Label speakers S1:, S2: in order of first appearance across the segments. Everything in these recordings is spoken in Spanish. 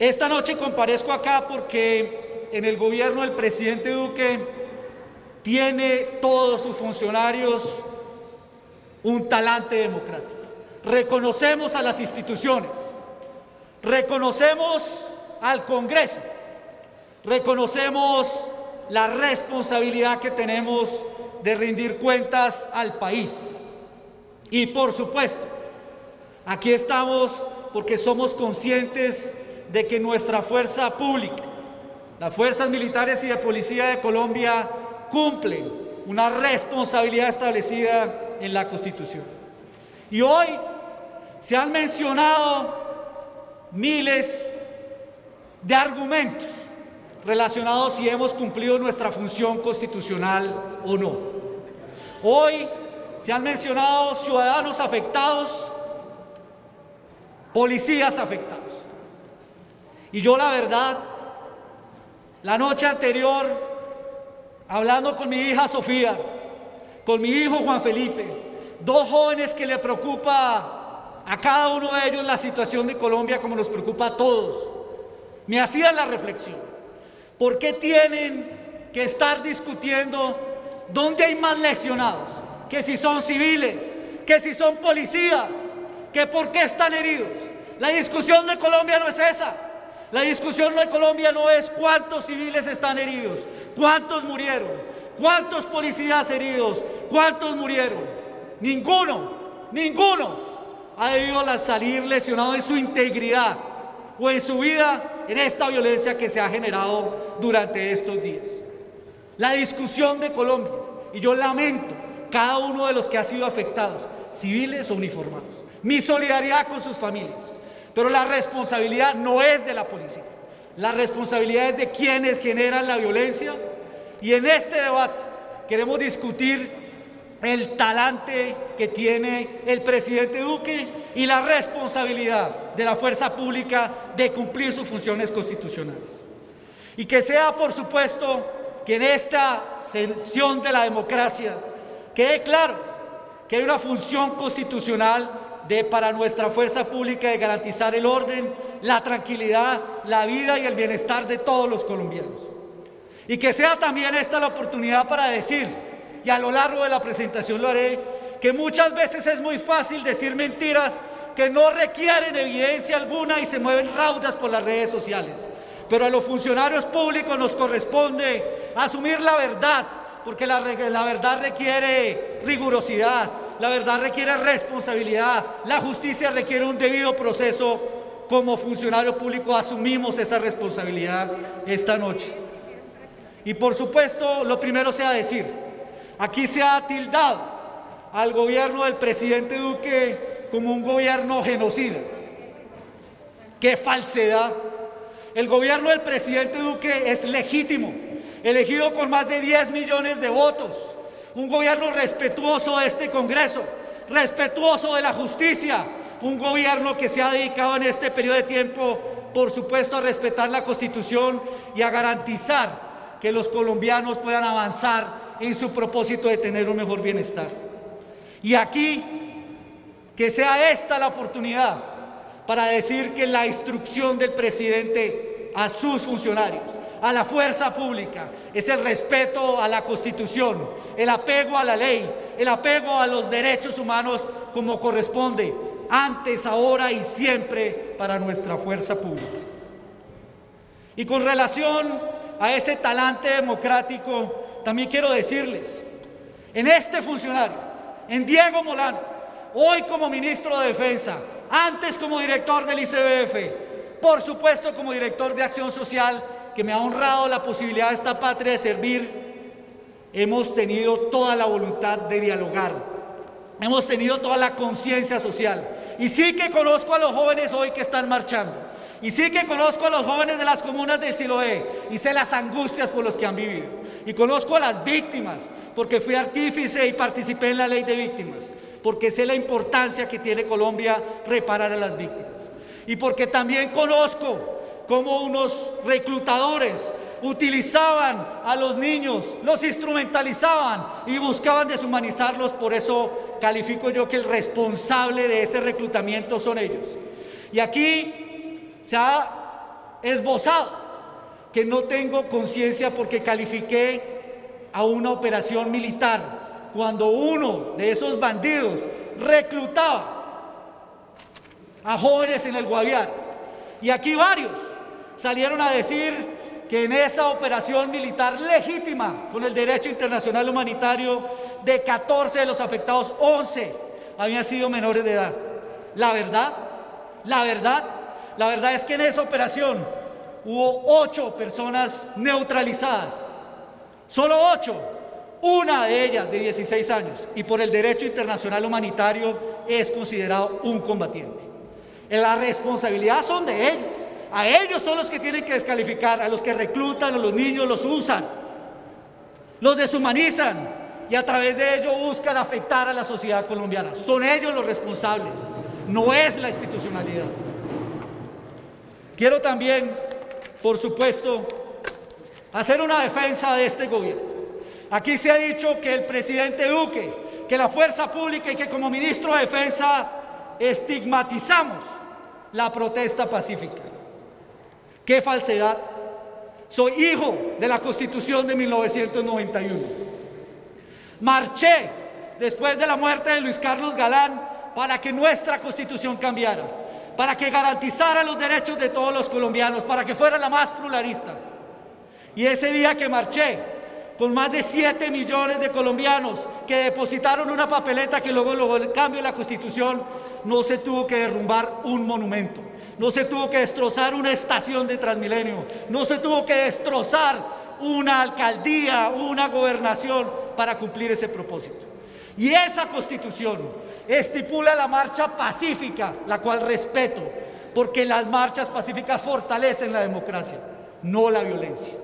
S1: Esta noche comparezco acá porque en el gobierno del presidente Duque tiene todos sus funcionarios un talante democrático. Reconocemos a las instituciones, reconocemos al Congreso, reconocemos la responsabilidad que tenemos de rendir cuentas al país. Y por supuesto, aquí estamos porque somos conscientes de que nuestra fuerza pública, las fuerzas militares y de policía de Colombia cumplen una responsabilidad establecida en la Constitución. Y hoy se han mencionado miles de argumentos relacionados si hemos cumplido nuestra función constitucional o no. Hoy se han mencionado ciudadanos afectados, policías afectados. Y yo la verdad, la noche anterior, hablando con mi hija Sofía, con mi hijo Juan Felipe, dos jóvenes que le preocupa a cada uno de ellos la situación de Colombia como nos preocupa a todos, me hacían la reflexión. ¿Por qué tienen que estar discutiendo dónde hay más lesionados? Que si son civiles, que si son policías, que por qué están heridos. La discusión de Colombia no es esa. La discusión de Colombia no es cuántos civiles están heridos, cuántos murieron, cuántos policías heridos, cuántos murieron. Ninguno, ninguno ha debido salir lesionado en su integridad o en su vida en esta violencia que se ha generado durante estos días. La discusión de Colombia, y yo lamento cada uno de los que ha sido afectados, civiles o uniformados. Mi solidaridad con sus familias. Pero la responsabilidad no es de la policía. La responsabilidad es de quienes generan la violencia. Y en este debate queremos discutir el talante que tiene el presidente Duque y la responsabilidad de la fuerza pública de cumplir sus funciones constitucionales. Y que sea, por supuesto, que en esta sesión de la democracia quede claro que hay una función constitucional de para nuestra fuerza pública de garantizar el orden, la tranquilidad, la vida y el bienestar de todos los colombianos. Y que sea también esta la oportunidad para decir, y a lo largo de la presentación lo haré, que muchas veces es muy fácil decir mentiras que no requieren evidencia alguna y se mueven raudas por las redes sociales. Pero a los funcionarios públicos nos corresponde asumir la verdad, porque la, la verdad requiere rigurosidad, la verdad requiere responsabilidad, la justicia requiere un debido proceso. Como funcionario público asumimos esa responsabilidad esta noche. Y por supuesto, lo primero sea decir, aquí se ha tildado al gobierno del presidente Duque como un gobierno genocida. ¡Qué falsedad! El gobierno del presidente Duque es legítimo, elegido con más de 10 millones de votos un gobierno respetuoso de este Congreso, respetuoso de la justicia, un gobierno que se ha dedicado en este periodo de tiempo, por supuesto, a respetar la Constitución y a garantizar que los colombianos puedan avanzar en su propósito de tener un mejor bienestar. Y aquí, que sea esta la oportunidad para decir que la instrucción del presidente a sus funcionarios, a la fuerza pública, es el respeto a la Constitución, el apego a la ley, el apego a los derechos humanos como corresponde, antes, ahora y siempre para nuestra fuerza pública. Y con relación a ese talante democrático, también quiero decirles, en este funcionario, en Diego Molano, hoy como ministro de Defensa, antes como director del ICBF, por supuesto como director de Acción Social, que me ha honrado la posibilidad de esta patria de servir, hemos tenido toda la voluntad de dialogar, hemos tenido toda la conciencia social. Y sí que conozco a los jóvenes hoy que están marchando. Y sí que conozco a los jóvenes de las comunas de Siloé y sé las angustias por los que han vivido. Y conozco a las víctimas, porque fui artífice y participé en la ley de víctimas, porque sé la importancia que tiene Colombia reparar a las víctimas. Y porque también conozco como unos reclutadores utilizaban a los niños, los instrumentalizaban y buscaban deshumanizarlos. Por eso califico yo que el responsable de ese reclutamiento son ellos. Y aquí se ha esbozado que no tengo conciencia porque califiqué a una operación militar cuando uno de esos bandidos reclutaba a jóvenes en el Guaviar. Y aquí varios salieron a decir que en esa operación militar legítima con el derecho internacional humanitario de 14 de los afectados, 11 habían sido menores de edad. La verdad, la verdad, la verdad es que en esa operación hubo 8 personas neutralizadas. Solo 8. Una de ellas de 16 años y por el derecho internacional humanitario es considerado un combatiente. La responsabilidad son de ellos. A ellos son los que tienen que descalificar, a los que reclutan, a los niños los usan, los deshumanizan y a través de ello buscan afectar a la sociedad colombiana. Son ellos los responsables, no es la institucionalidad. Quiero también, por supuesto, hacer una defensa de este gobierno. Aquí se ha dicho que el presidente Duque, que la fuerza pública y que como ministro de Defensa estigmatizamos la protesta pacífica. ¡Qué falsedad! Soy hijo de la Constitución de 1991. Marché después de la muerte de Luis Carlos Galán para que nuestra Constitución cambiara, para que garantizara los derechos de todos los colombianos, para que fuera la más pluralista. Y ese día que marché, con más de 7 millones de colombianos que depositaron una papeleta que luego logró el cambio de la Constitución, no se tuvo que derrumbar un monumento. No se tuvo que destrozar una estación de Transmilenio. No se tuvo que destrozar una alcaldía, una gobernación para cumplir ese propósito. Y esa constitución estipula la marcha pacífica, la cual respeto, porque las marchas pacíficas fortalecen la democracia, no la violencia.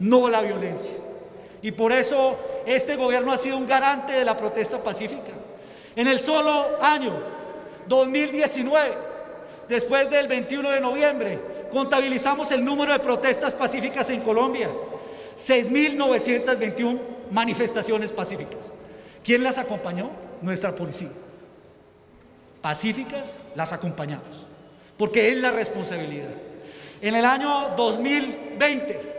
S1: No la violencia. Y por eso este gobierno ha sido un garante de la protesta pacífica. En el solo año 2019, después del 21 de noviembre, contabilizamos el número de protestas pacíficas en Colombia. 6.921 manifestaciones pacíficas. ¿Quién las acompañó? Nuestra policía. Pacíficas las acompañamos, porque es la responsabilidad. En el año 2020,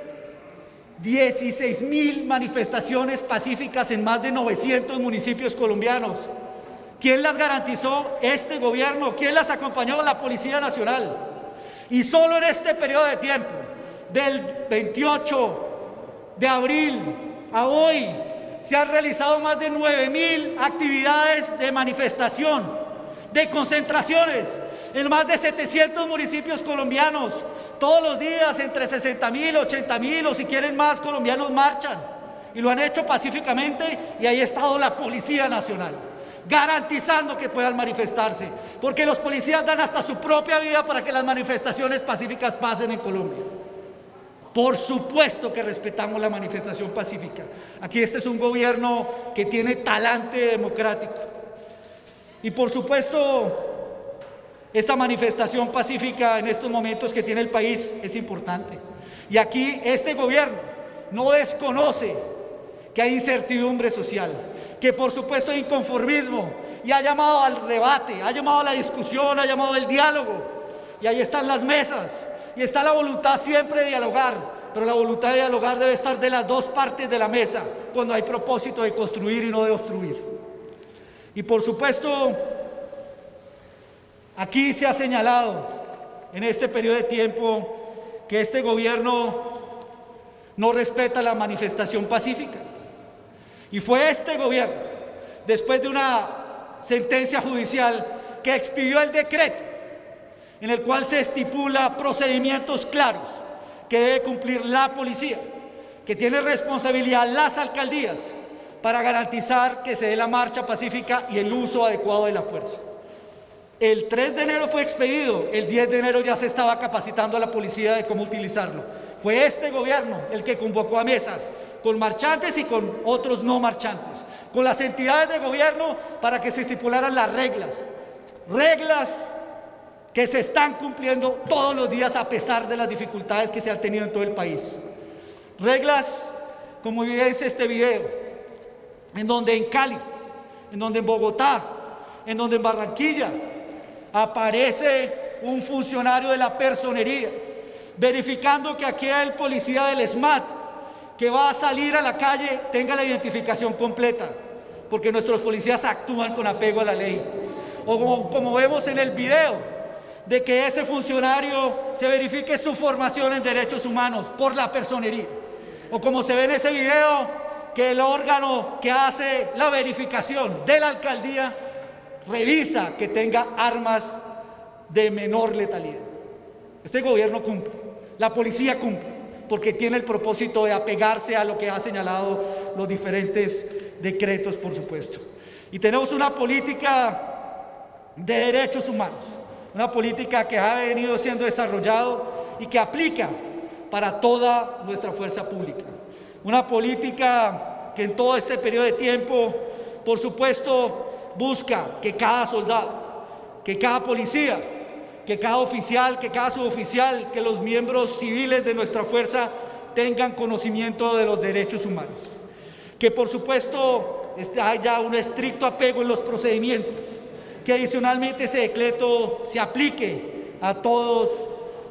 S1: 16.000 manifestaciones pacíficas en más de 900 municipios colombianos. ¿Quién las garantizó? Este gobierno. ¿Quién las acompañó? La Policía Nacional. Y solo en este periodo de tiempo, del 28 de abril a hoy, se han realizado más de 9 mil actividades de manifestación, de concentraciones en más de 700 municipios colombianos. Todos los días entre 60 mil, 80 mil o si quieren más colombianos marchan. Y lo han hecho pacíficamente y ahí ha estado la Policía Nacional garantizando que puedan manifestarse, porque los policías dan hasta su propia vida para que las manifestaciones pacíficas pasen en Colombia. Por supuesto que respetamos la manifestación pacífica. Aquí este es un gobierno que tiene talante democrático. Y por supuesto, esta manifestación pacífica en estos momentos que tiene el país es importante. Y aquí este gobierno no desconoce que hay incertidumbre social que por supuesto hay inconformismo y ha llamado al debate, ha llamado a la discusión, ha llamado al diálogo. Y ahí están las mesas y está la voluntad siempre de dialogar, pero la voluntad de dialogar debe estar de las dos partes de la mesa cuando hay propósito de construir y no de obstruir. Y por supuesto, aquí se ha señalado en este periodo de tiempo que este gobierno no respeta la manifestación pacífica. Y fue este gobierno, después de una sentencia judicial, que expidió el decreto en el cual se estipula procedimientos claros que debe cumplir la policía, que tiene responsabilidad las alcaldías para garantizar que se dé la marcha pacífica y el uso adecuado de la fuerza. El 3 de enero fue expedido, el 10 de enero ya se estaba capacitando a la policía de cómo utilizarlo. Fue este gobierno el que convocó a mesas con marchantes y con otros no marchantes, con las entidades de gobierno para que se estipularan las reglas, reglas que se están cumpliendo todos los días a pesar de las dificultades que se han tenido en todo el país. Reglas como evidencia este video, en donde en Cali, en donde en Bogotá, en donde en Barranquilla aparece un funcionario de la personería verificando que aquel policía del SMAT que va a salir a la calle tenga la identificación completa, porque nuestros policías actúan con apego a la ley. O como, vemos en el video, de que ese funcionario se verifique su formación en derechos humanos por la personería. O como se ve en ese video, que el órgano que hace la verificación de la alcaldía revisa que tenga armas de menor letalidad. Este gobierno cumple, la policía cumple, porque tiene el propósito de apegarse a lo que ha señalado los diferentes decretos, por supuesto. Y tenemos una política de derechos humanos, una política que ha venido siendo desarrollado y que aplica para toda nuestra fuerza pública. Una política que en todo este periodo de tiempo, por supuesto, busca que cada soldado, que cada policía, que cada oficial, que cada suboficial, que los miembros civiles de nuestra fuerza tengan conocimiento de los derechos humanos. Que por supuesto haya un estricto apego en los procedimientos. Que adicionalmente ese decreto se aplique a todos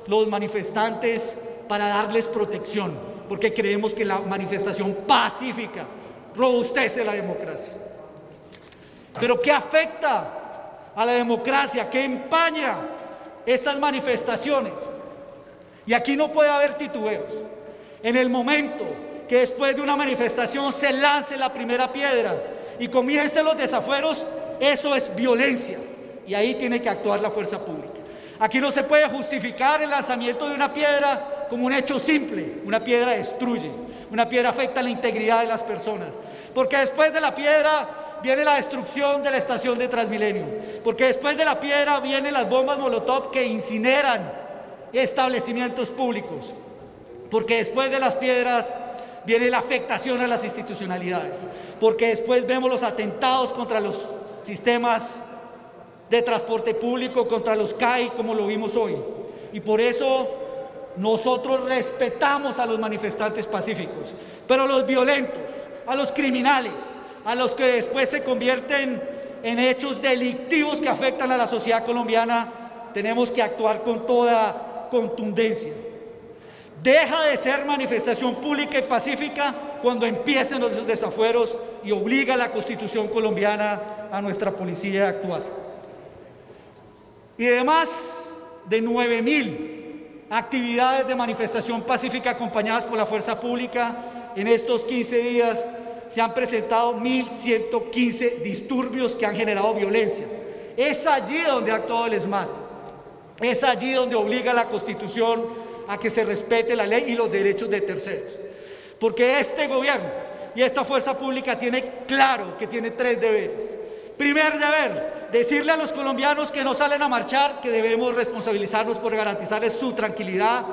S1: los manifestantes para darles protección, porque creemos que la manifestación pacífica robustece la democracia. Pero ¿qué afecta a la democracia? ¿Qué empaña estas manifestaciones. Y aquí no puede haber titubeos. En el momento que después de una manifestación se lance la primera piedra y comiencen los desafueros, eso es violencia. Y ahí tiene que actuar la fuerza pública. Aquí no se puede justificar el lanzamiento de una piedra como un hecho simple. Una piedra destruye, una piedra afecta la integridad de las personas. Porque después de la piedra viene la destrucción de la estación de Transmilenio, porque después de la piedra vienen las bombas Molotov que incineran establecimientos públicos, porque después de las piedras viene la afectación a las institucionalidades, porque después vemos los atentados contra los sistemas de transporte público, contra los CAI, como lo vimos hoy. Y por eso nosotros respetamos a los manifestantes pacíficos, pero los violentos, a los criminales, a los que después se convierten en hechos delictivos que afectan a la sociedad colombiana, tenemos que actuar con toda contundencia. Deja de ser manifestación pública y pacífica cuando empiecen los desafueros y obliga a la constitución colombiana a nuestra policía a actuar. Y además de 9 mil actividades de manifestación pacífica acompañadas por la fuerza pública en estos 15 días, se han presentado 1.115 disturbios que han generado violencia. Es allí donde ha actuado el SMAT. Es allí donde obliga la Constitución a que se respete la ley y los derechos de terceros. Porque este gobierno y esta fuerza pública tiene claro que tiene tres deberes. Primer deber, decirle a los colombianos que no salen a marchar que debemos responsabilizarnos por garantizarles su tranquilidad,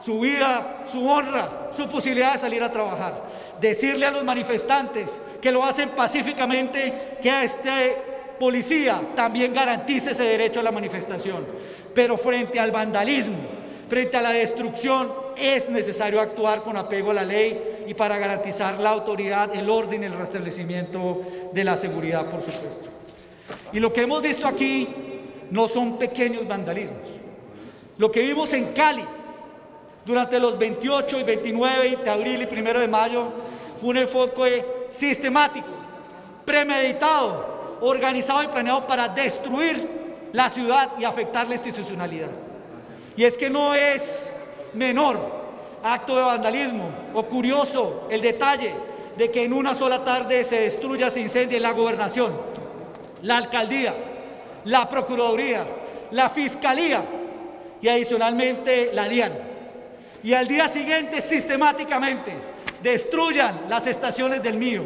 S1: su vida, su honra, su posibilidad de salir a trabajar. Decirle a los manifestantes que lo hacen pacíficamente que a este policía también garantice ese derecho a la manifestación. Pero frente al vandalismo, frente a la destrucción, es necesario actuar con apego a la ley y para garantizar la autoridad, el orden y el restablecimiento de la seguridad, por supuesto. Y lo que hemos visto aquí no son pequeños vandalismos. Lo que vimos en Cali, durante los 28 y 29 de abril y 1 de mayo fue un enfoque sistemático, premeditado, organizado y planeado para destruir la ciudad y afectar la institucionalidad. Y es que no es menor acto de vandalismo o curioso el detalle de que en una sola tarde se destruya, se incendie la gobernación, la alcaldía, la procuraduría, la fiscalía y adicionalmente la DIAN y al día siguiente sistemáticamente destruyan las estaciones del mío,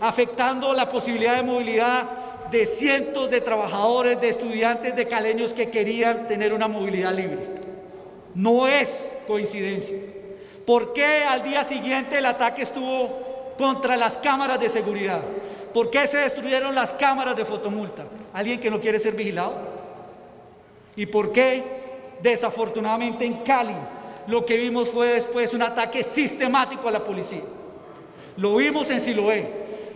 S1: afectando la posibilidad de movilidad de cientos de trabajadores, de estudiantes, de caleños que querían tener una movilidad libre. No es coincidencia. ¿Por qué al día siguiente el ataque estuvo contra las cámaras de seguridad? ¿Por qué se destruyeron las cámaras de fotomulta? ¿Alguien que no quiere ser vigilado? ¿Y por qué desafortunadamente en Cali lo que vimos fue después un ataque sistemático a la policía. Lo vimos en Siloé,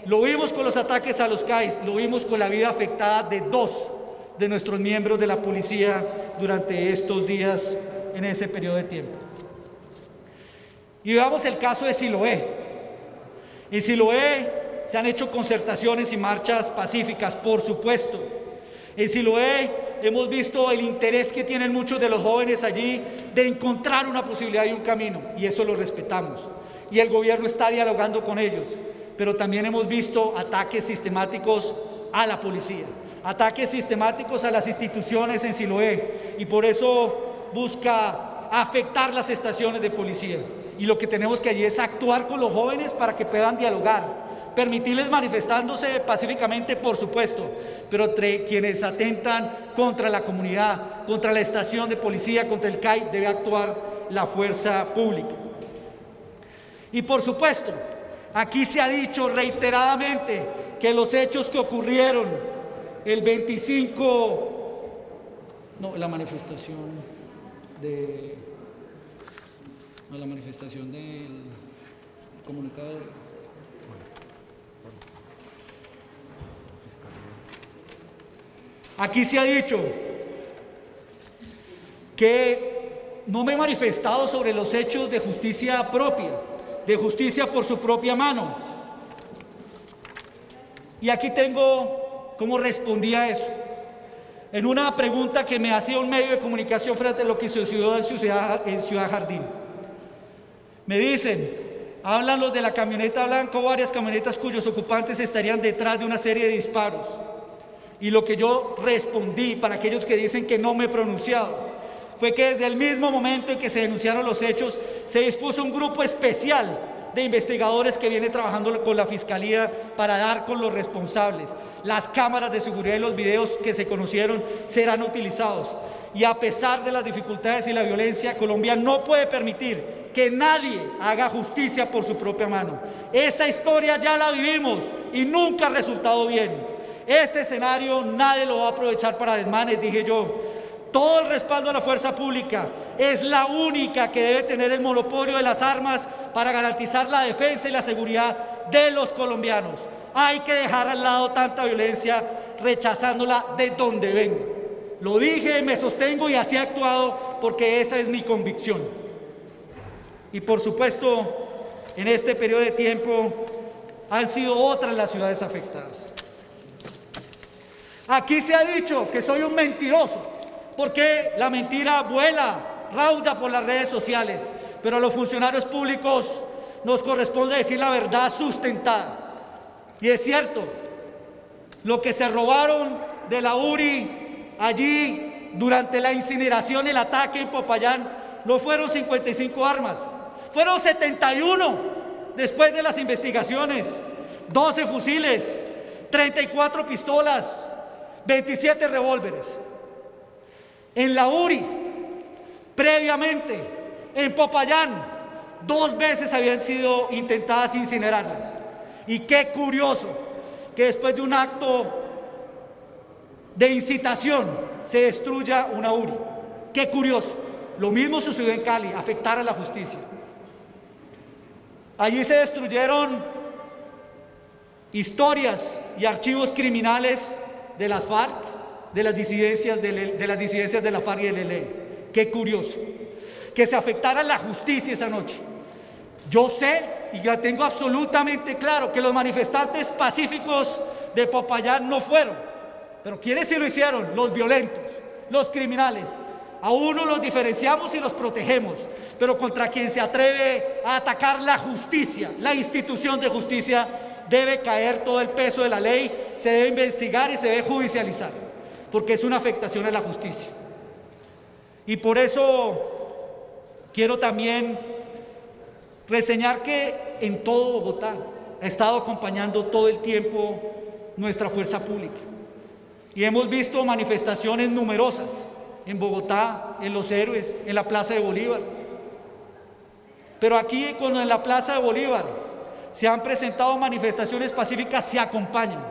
S1: lo vimos con los ataques a los CAIs, lo vimos con la vida afectada de dos de nuestros miembros de la policía durante estos días en ese periodo de tiempo. Y veamos el caso de Siloé. En Siloé se han hecho concertaciones y marchas pacíficas, por supuesto. En Siloé hemos visto el interés que tienen muchos de los jóvenes allí de encontrar una posibilidad y un camino, y eso lo respetamos. Y el gobierno está dialogando con ellos, pero también hemos visto ataques sistemáticos a la policía, ataques sistemáticos a las instituciones en Siloé, y por eso busca afectar las estaciones de policía. Y lo que tenemos que allí es actuar con los jóvenes para que puedan dialogar, permitirles manifestándose pacíficamente, por supuesto, pero entre quienes atentan contra la comunidad, contra la estación de policía, contra el CAI, debe actuar la fuerza pública. Y por supuesto, aquí se ha dicho reiteradamente que los hechos que ocurrieron el 25, no, la manifestación de, no, la manifestación del comunicado de, Aquí se ha dicho que no me he manifestado sobre los hechos de justicia propia, de justicia por su propia mano. Y aquí tengo cómo respondía a eso. En una pregunta que me hacía un medio de comunicación frente a lo que sucedió en Ciudad, en Ciudad Jardín. Me dicen, hablan los de la camioneta blanca o varias camionetas cuyos ocupantes estarían detrás de una serie de disparos. Y lo que yo respondí para aquellos que dicen que no me he pronunciado fue que desde el mismo momento en que se denunciaron los hechos, se dispuso un grupo especial de investigadores que viene trabajando con la Fiscalía para dar con los responsables. Las cámaras de seguridad y los videos que se conocieron serán utilizados. Y a pesar de las dificultades y la violencia, Colombia no puede permitir que nadie haga justicia por su propia mano. Esa historia ya la vivimos y nunca ha resultado bien. Este escenario nadie lo va a aprovechar para desmanes, dije yo. Todo el respaldo a la fuerza pública es la única que debe tener el monopolio de las armas para garantizar la defensa y la seguridad de los colombianos. Hay que dejar al lado tanta violencia rechazándola de donde venga. Lo dije, me sostengo y así he actuado porque esa es mi convicción. Y por supuesto, en este periodo de tiempo han sido otras las ciudades afectadas. Aquí se ha dicho que soy un mentiroso, porque la mentira vuela, rauda por las redes sociales, pero a los funcionarios públicos nos corresponde decir la verdad sustentada. Y es cierto, lo que se robaron de la URI allí durante la incineración, el ataque en Popayán, no fueron 55 armas, fueron 71 después de las investigaciones, 12 fusiles, 34 pistolas, 27 revólveres. En la URI, previamente, en Popayán, dos veces habían sido intentadas incinerarlas. Y qué curioso que después de un acto de incitación se destruya una URI. Qué curioso. Lo mismo sucedió en Cali, afectar a la justicia. Allí se destruyeron historias y archivos criminales de las FARC, de las disidencias de, las disidencias de la FARC y del ELE. Qué curioso. Que se afectara la justicia esa noche. Yo sé y ya tengo absolutamente claro que los manifestantes pacíficos de Popayán no fueron. Pero ¿quiénes sí lo hicieron? Los violentos, los criminales. A uno los diferenciamos y los protegemos. Pero contra quien se atreve a atacar la justicia, la institución de justicia, debe caer todo el peso de la ley, se debe investigar y se debe judicializar, porque es una afectación a la justicia. Y por eso quiero también reseñar que en todo Bogotá ha estado acompañando todo el tiempo nuestra fuerza pública. Y hemos visto manifestaciones numerosas en Bogotá, en Los Héroes, en la Plaza de Bolívar. Pero aquí, cuando en la Plaza de Bolívar se han presentado manifestaciones pacíficas, se acompañan.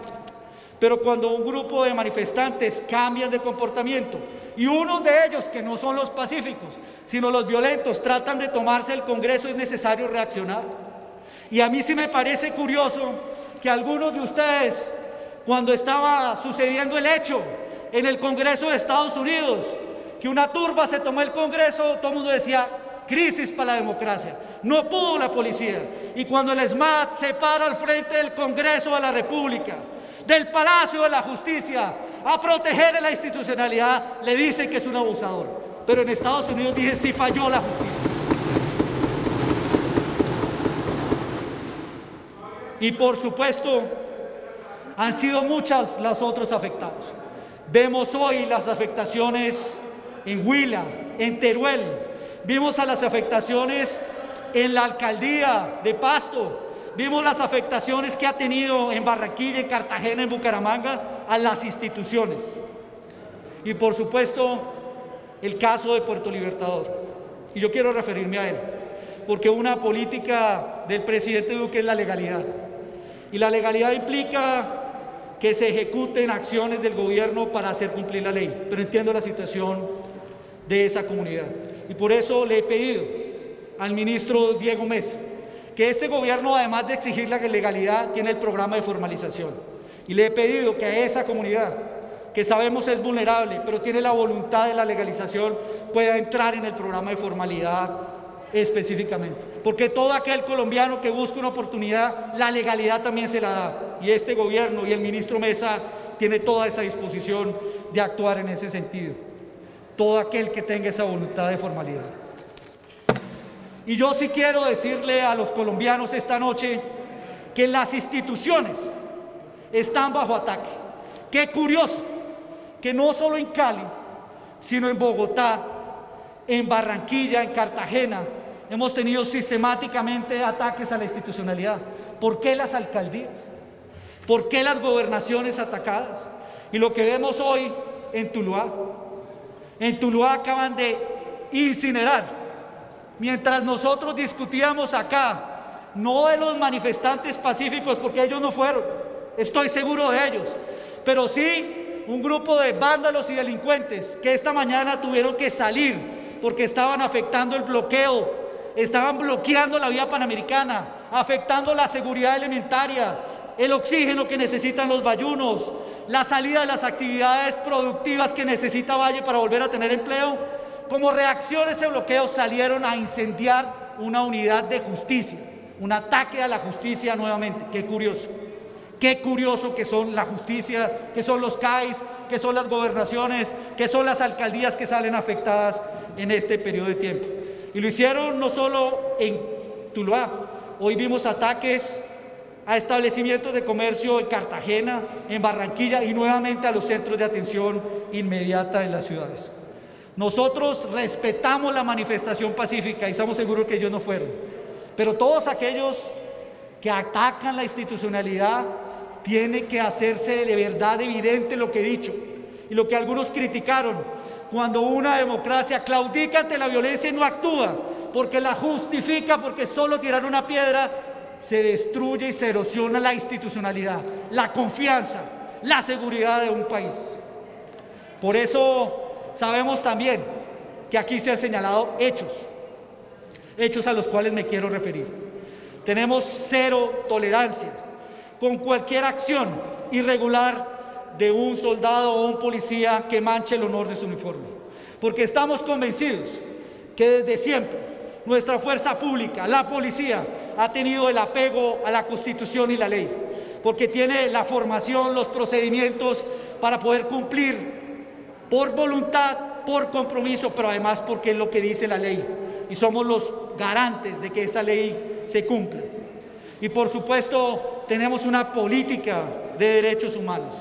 S1: Pero cuando un grupo de manifestantes cambian de comportamiento y unos de ellos, que no son los pacíficos, sino los violentos, tratan de tomarse el Congreso, es necesario reaccionar. Y a mí sí me parece curioso que algunos de ustedes, cuando estaba sucediendo el hecho en el Congreso de Estados Unidos, que una turba se tomó el Congreso, todo el mundo decía, crisis para la democracia. No pudo la policía. Y cuando el SMAT se para al frente del Congreso de la República, del Palacio de la Justicia, a proteger la institucionalidad, le dicen que es un abusador. Pero en Estados Unidos dicen si falló la justicia. Y por supuesto, han sido muchas las otros afectados. Vemos hoy las afectaciones en Huila, en Teruel. Vimos a las afectaciones en la alcaldía de Pasto. Vimos las afectaciones que ha tenido en Barranquilla, en Cartagena, en Bucaramanga, a las instituciones. Y por supuesto, el caso de Puerto Libertador. Y yo quiero referirme a él, porque una política del presidente Duque es la legalidad. Y la legalidad implica que se ejecuten acciones del gobierno para hacer cumplir la ley. Pero entiendo la situación de esa comunidad. Y por eso le he pedido al ministro Diego Mesa que este gobierno, además de exigir la legalidad, tiene el programa de formalización. Y le he pedido que a esa comunidad, que sabemos es vulnerable, pero tiene la voluntad de la legalización, pueda entrar en el programa de formalidad específicamente. Porque todo aquel colombiano que busca una oportunidad, la legalidad también se la da. Y este gobierno y el ministro Mesa tiene toda esa disposición de actuar en ese sentido. Todo aquel que tenga esa voluntad de formalidad. Y yo sí quiero decirle a los colombianos esta noche que las instituciones están bajo ataque. Qué curioso que no solo en Cali, sino en Bogotá, en Barranquilla, en Cartagena, hemos tenido sistemáticamente ataques a la institucionalidad. ¿Por qué las alcaldías? ¿Por qué las gobernaciones atacadas? Y lo que vemos hoy en Tuluá. En Tuluá acaban de incinerar. Mientras nosotros discutíamos acá, no de los manifestantes pacíficos, porque ellos no fueron, estoy seguro de ellos, pero sí un grupo de vándalos y delincuentes que esta mañana tuvieron que salir porque estaban afectando el bloqueo estaban bloqueando la vía panamericana, afectando la seguridad alimentaria, el oxígeno que necesitan los bayunos, la salida de las actividades productivas que necesita Valle para volver a tener empleo. Como reacción a ese bloqueo salieron a incendiar una unidad de justicia, un ataque a la justicia nuevamente. Qué curioso. Qué curioso que son la justicia, que son los CAIs, que son las gobernaciones, que son las alcaldías que salen afectadas en este periodo de tiempo. Y lo hicieron no solo en Tuluá, hoy vimos ataques a establecimientos de comercio en Cartagena, en Barranquilla y nuevamente a los centros de atención inmediata en las ciudades. Nosotros respetamos la manifestación pacífica y estamos seguros que ellos no fueron. Pero todos aquellos que atacan la institucionalidad tiene que hacerse de verdad evidente lo que he dicho y lo que algunos criticaron cuando una democracia claudica ante la violencia y no actúa, porque la justifica, porque solo tirar una piedra se destruye y se erosiona la institucionalidad, la confianza, la seguridad de un país. Por eso sabemos también que aquí se han señalado hechos, hechos a los cuales me quiero referir. Tenemos cero tolerancia con cualquier acción irregular de un soldado o un policía que manche el honor de su uniforme. Porque estamos convencidos que desde siempre nuestra fuerza pública, la policía, ha tenido el apego a la constitución y la ley. Porque tiene la formación, los procedimientos para poder cumplir por voluntad, por compromiso, pero además porque es lo que dice la ley. Y somos los garantes de que esa ley se cumpla. Y por supuesto tenemos una política de derechos humanos.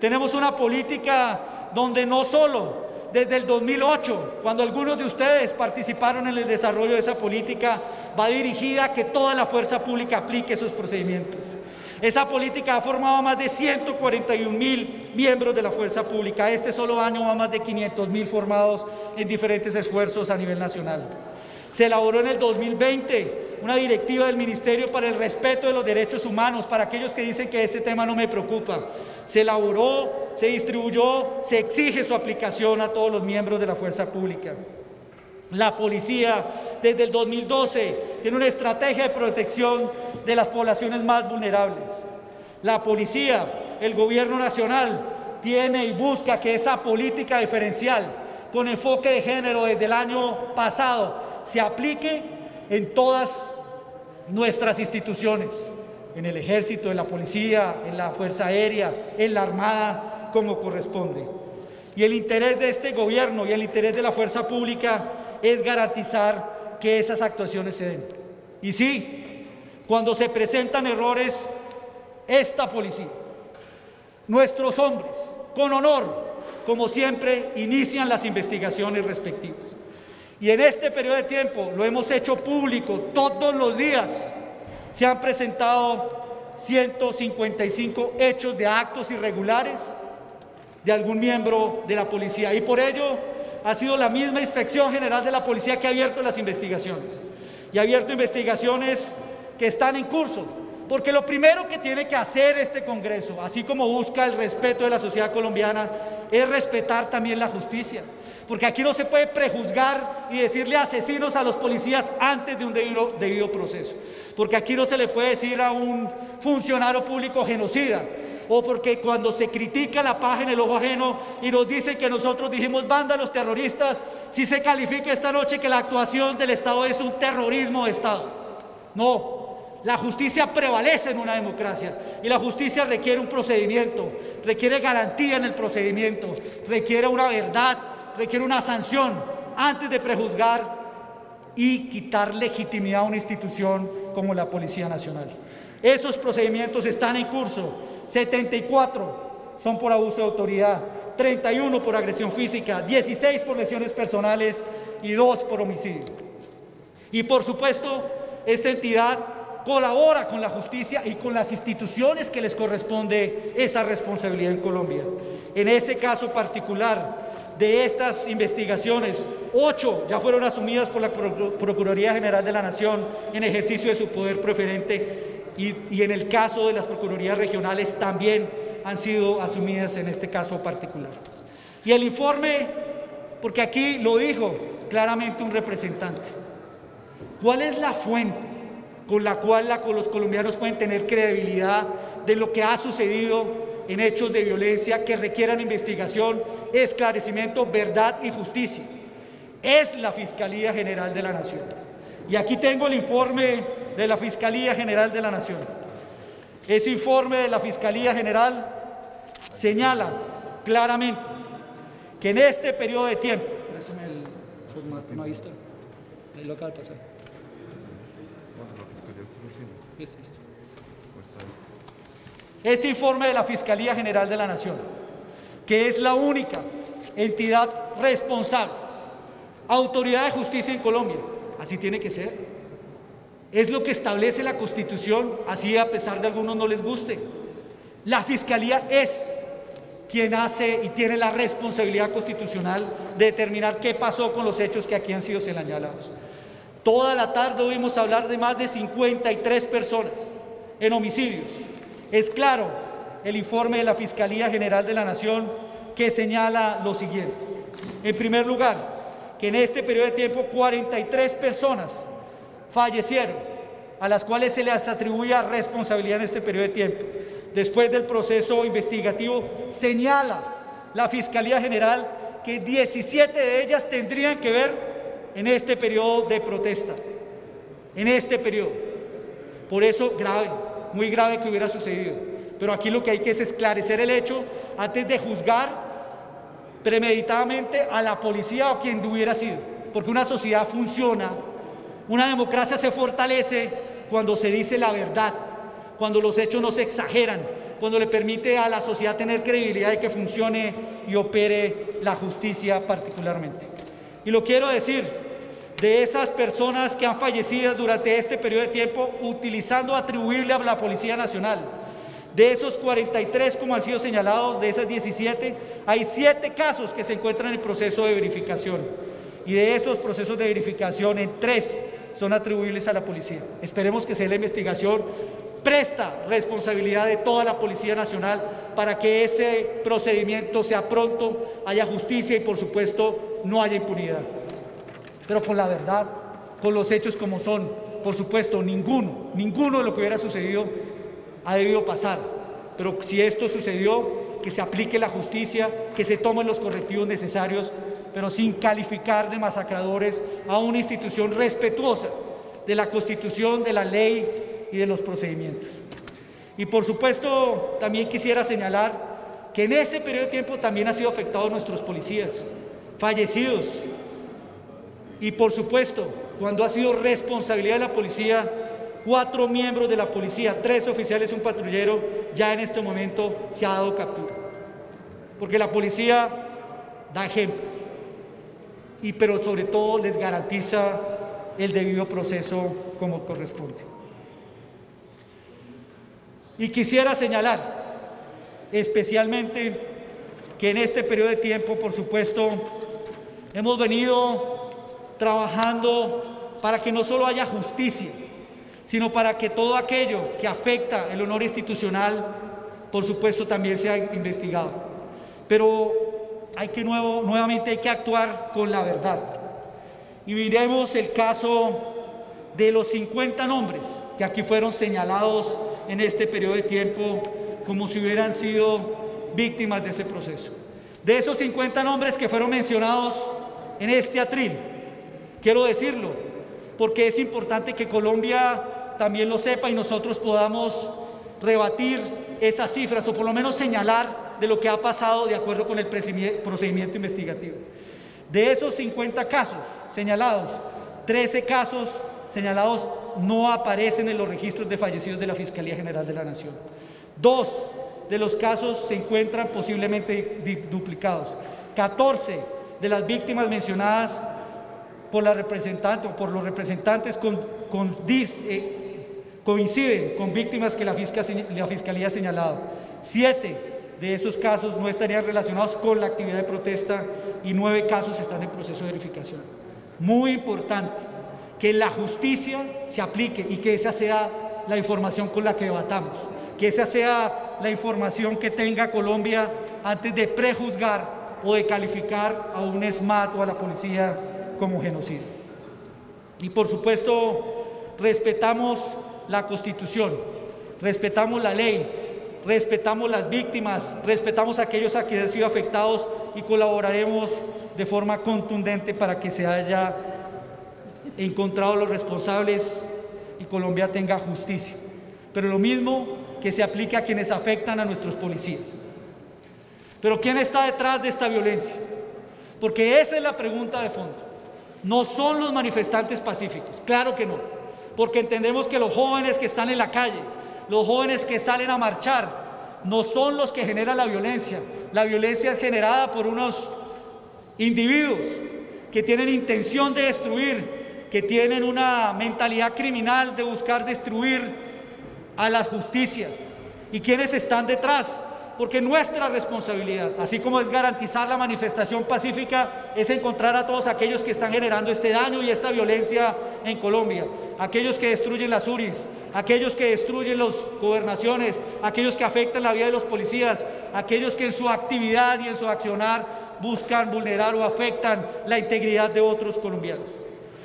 S1: Tenemos una política donde no solo desde el 2008, cuando algunos de ustedes participaron en el desarrollo de esa política, va dirigida a que toda la fuerza pública aplique esos procedimientos. Esa política ha formado más de 141 mil miembros de la fuerza pública. Este solo año va más de 500 mil formados en diferentes esfuerzos a nivel nacional. Se elaboró en el 2020 una directiva del Ministerio para el respeto de los derechos humanos, para aquellos que dicen que ese tema no me preocupa. Se elaboró, se distribuyó, se exige su aplicación a todos los miembros de la fuerza pública. La policía desde el 2012 tiene una estrategia de protección de las poblaciones más vulnerables. La policía, el gobierno nacional, tiene y busca que esa política diferencial con enfoque de género desde el año pasado se aplique en todas nuestras instituciones, en el ejército, en la policía, en la Fuerza Aérea, en la Armada, como corresponde. Y el interés de este gobierno y el interés de la fuerza pública es garantizar que esas actuaciones se den. Y sí, cuando se presentan errores, esta policía, nuestros hombres, con honor, como siempre, inician las investigaciones respectivas. Y en este periodo de tiempo lo hemos hecho público todos los días. Se han presentado 155 hechos de actos irregulares de algún miembro de la policía. Y por ello ha sido la misma Inspección General de la Policía que ha abierto las investigaciones. Y ha abierto investigaciones que están en curso. Porque lo primero que tiene que hacer este Congreso, así como busca el respeto de la sociedad colombiana, es respetar también la justicia. Porque aquí no se puede prejuzgar y decirle asesinos a los policías antes de un debido, debido proceso. Porque aquí no se le puede decir a un funcionario público genocida, o porque cuando se critica la paja en el ojo ajeno y nos dicen que nosotros dijimos vándalos terroristas, si se califica esta noche que la actuación del Estado es un terrorismo de Estado. No, la justicia prevalece en una democracia y la justicia requiere un procedimiento, requiere garantía en el procedimiento, requiere una verdad, requiere una sanción antes de prejuzgar y quitar legitimidad a una institución como la Policía Nacional. Esos procedimientos están en curso 74 son por abuso de autoridad, 31 por agresión física, 16 por lesiones personales y 2 por homicidio. Y por supuesto, esta entidad colabora con la justicia y con las instituciones que les corresponde esa responsabilidad en Colombia. En ese caso particular, de estas investigaciones, ocho ya fueron asumidas por la Procuraduría General de la Nación en ejercicio de su poder preferente y, en el caso de las Procuradurías Regionales también han sido asumidas en este caso particular. Y el informe, porque aquí lo dijo claramente un representante, ¿cuál es la fuente con la cual los colombianos pueden tener credibilidad de lo que ha sucedido en hechos de violencia que requieran investigación, esclarecimiento, verdad y justicia? Es la Fiscalía General de la Nación. Y aquí tengo el informe de la Fiscalía General de la Nación. Ese informe de la Fiscalía General señala claramente que en este periodo de tiempo, Este informe de la Fiscalía General de la Nación, que es la única entidad responsable, autoridad de justicia en Colombia, así tiene que ser, es lo que establece la Constitución, así a pesar de algunos no les guste. La Fiscalía es quien hace y tiene la responsabilidad constitucional de determinar qué pasó con los hechos que aquí han sido señalados. Toda la tarde oímos hablar de más de 53 personas en homicidios. Es claro el informe de la Fiscalía General de la Nación que señala lo siguiente. En primer lugar, que en este periodo de tiempo 43 personas fallecieron, a las cuales se les atribuía responsabilidad en este periodo de tiempo. Después del proceso investigativo, señala la Fiscalía General que 17 de ellas tendrían que ver en este periodo de protesta, en este periodo. Por eso, grave, muy grave que hubiera sucedido. Pero aquí lo que hay que es esclarecer el hecho antes de juzgar premeditadamente a la policía o quien hubiera sido. Porque una sociedad funciona una democracia se fortalece cuando se dice la verdad, cuando los hechos no se exageran, cuando le permite a la sociedad tener credibilidad de que funcione y opere la justicia particularmente. Y lo quiero decir, de esas personas que han fallecido durante este periodo de tiempo utilizando atribuirle a la Policía Nacional. De esos 43, como han sido señalados, de esas 17, hay 7 casos que se encuentran en proceso de verificación. Y de esos procesos de verificación, en 3 son atribuibles a la policía. Esperemos que sea la investigación presta responsabilidad de toda la Policía Nacional para que ese procedimiento sea pronto, haya justicia y por supuesto no haya impunidad. Pero con la verdad, con los hechos como son, por supuesto, ninguno, ninguno de lo que hubiera sucedido ha debido pasar. Pero si esto sucedió, que se aplique la justicia, que se tomen los correctivos necesarios pero sin calificar de masacradores a una institución respetuosa de la Constitución, de la ley y de los procedimientos. Y por supuesto, también quisiera señalar que en ese periodo de tiempo también han sido afectados nuestros policías, fallecidos. Y por supuesto, cuando ha sido responsabilidad de la policía, cuatro miembros de la policía, tres oficiales y un patrullero, ya en este momento se ha dado captura. Porque la policía da ejemplo, y pero sobre todo les garantiza el debido proceso como corresponde. Y quisiera señalar especialmente que en este periodo de tiempo, por supuesto, hemos venido trabajando para que no solo haya justicia, sino para que todo aquello que afecta el honor institucional, por supuesto, también sea investigado. Pero hay que nuevo, nuevamente hay que actuar con la verdad. Y miremos el caso de los 50 nombres que aquí fueron señalados en este periodo de tiempo como si hubieran sido víctimas de ese proceso. De esos 50 nombres que fueron mencionados en este atril, quiero decirlo, porque es importante que Colombia también lo sepa y nosotros podamos rebatir esas cifras o por lo menos señalar de lo que ha pasado de acuerdo con el procedimiento investigativo. De esos 50 casos señalados, 13 casos señalados no aparecen en los registros de fallecidos de la Fiscalía General de la Nación. Dos de los casos se encuentran posiblemente duplicados. 14 de las víctimas mencionadas por la representante o por los representantes eh, coinciden con víctimas que la, la Fiscalía ha señalado. Siete de esos casos no estarían relacionados con la actividad de protesta y nueve casos están en proceso de verificación. Muy importante que la justicia se aplique y que esa sea la información con la que debatamos que esa sea la información que tenga Colombia antes de prejuzgar o de calificar a un ESMAD o a la policía como genocidio. Y por supuesto, respetamos la Constitución, respetamos la ley, respetamos las víctimas, respetamos a aquellos a quienes han sido afectados y colaboraremos de forma contundente para que se haya encontrado los responsables y Colombia tenga justicia. Pero lo mismo que se aplique a quienes afectan a nuestros policías. Pero ¿quién está detrás de esta violencia? Porque esa es la pregunta de fondo. No son los manifestantes pacíficos, claro que no, porque entendemos que los jóvenes que están en la calle, los jóvenes que salen a marchar, no son los que generan la violencia. La violencia es generada por unos individuos que tienen intención de destruir, que tienen una mentalidad criminal de buscar destruir a la justicia. ¿Y quienes están detrás? Porque nuestra responsabilidad, así como es garantizar la manifestación pacífica, es encontrar a todos aquellos que están generando este daño y esta violencia en Colombia. Aquellos que destruyen las URIs, aquellos que destruyen las gobernaciones, aquellos que afectan la vida de los policías, aquellos que en su actividad y en su accionar buscan vulnerar o afectan la integridad de otros colombianos.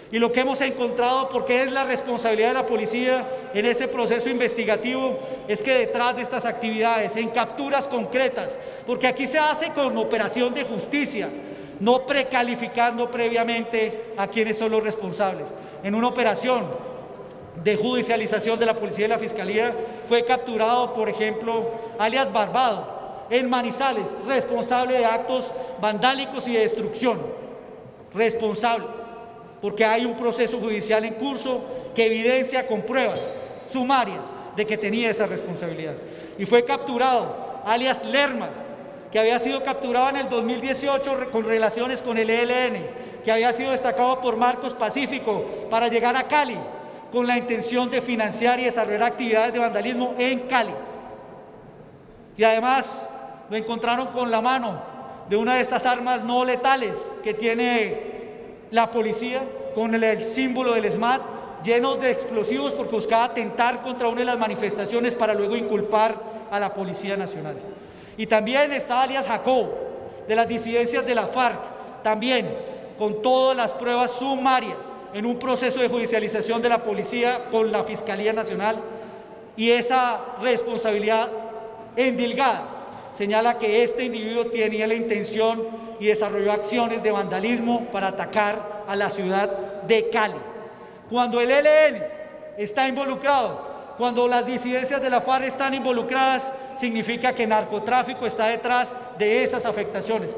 S1: Y lo que hemos encontrado, porque es la responsabilidad de la policía en ese proceso investigativo, es que detrás de estas actividades, en capturas concretas, porque aquí se hace con operación de justicia, no precalificando previamente a quienes son los responsables. En una operación de judicialización de la policía y la fiscalía fue capturado, por ejemplo, alias Barbado, en Manizales, responsable de actos vandálicos y de destrucción. Responsable porque hay un proceso judicial en curso que evidencia con pruebas sumarias de que tenía esa responsabilidad. Y fue capturado, alias Lerma, que había sido capturado en el 2018 con relaciones con el ELN, que había sido destacado por Marcos Pacífico para llegar a Cali con la intención de financiar y desarrollar actividades de vandalismo en Cali. Y además lo encontraron con la mano de una de estas armas no letales que tiene la policía con el, símbolo del SMAT llenos de explosivos porque buscaba atentar contra una de las manifestaciones para luego inculpar a la Policía Nacional. Y también está alias Jacob, de las disidencias de la FARC, también con todas las pruebas sumarias en un proceso de judicialización de la policía con la Fiscalía Nacional y esa responsabilidad endilgada señala que este individuo tenía la intención y desarrolló acciones de vandalismo para atacar a la ciudad de Cali. Cuando el ELN está involucrado, cuando las disidencias de la FARC están involucradas, significa que narcotráfico está detrás de esas afectaciones.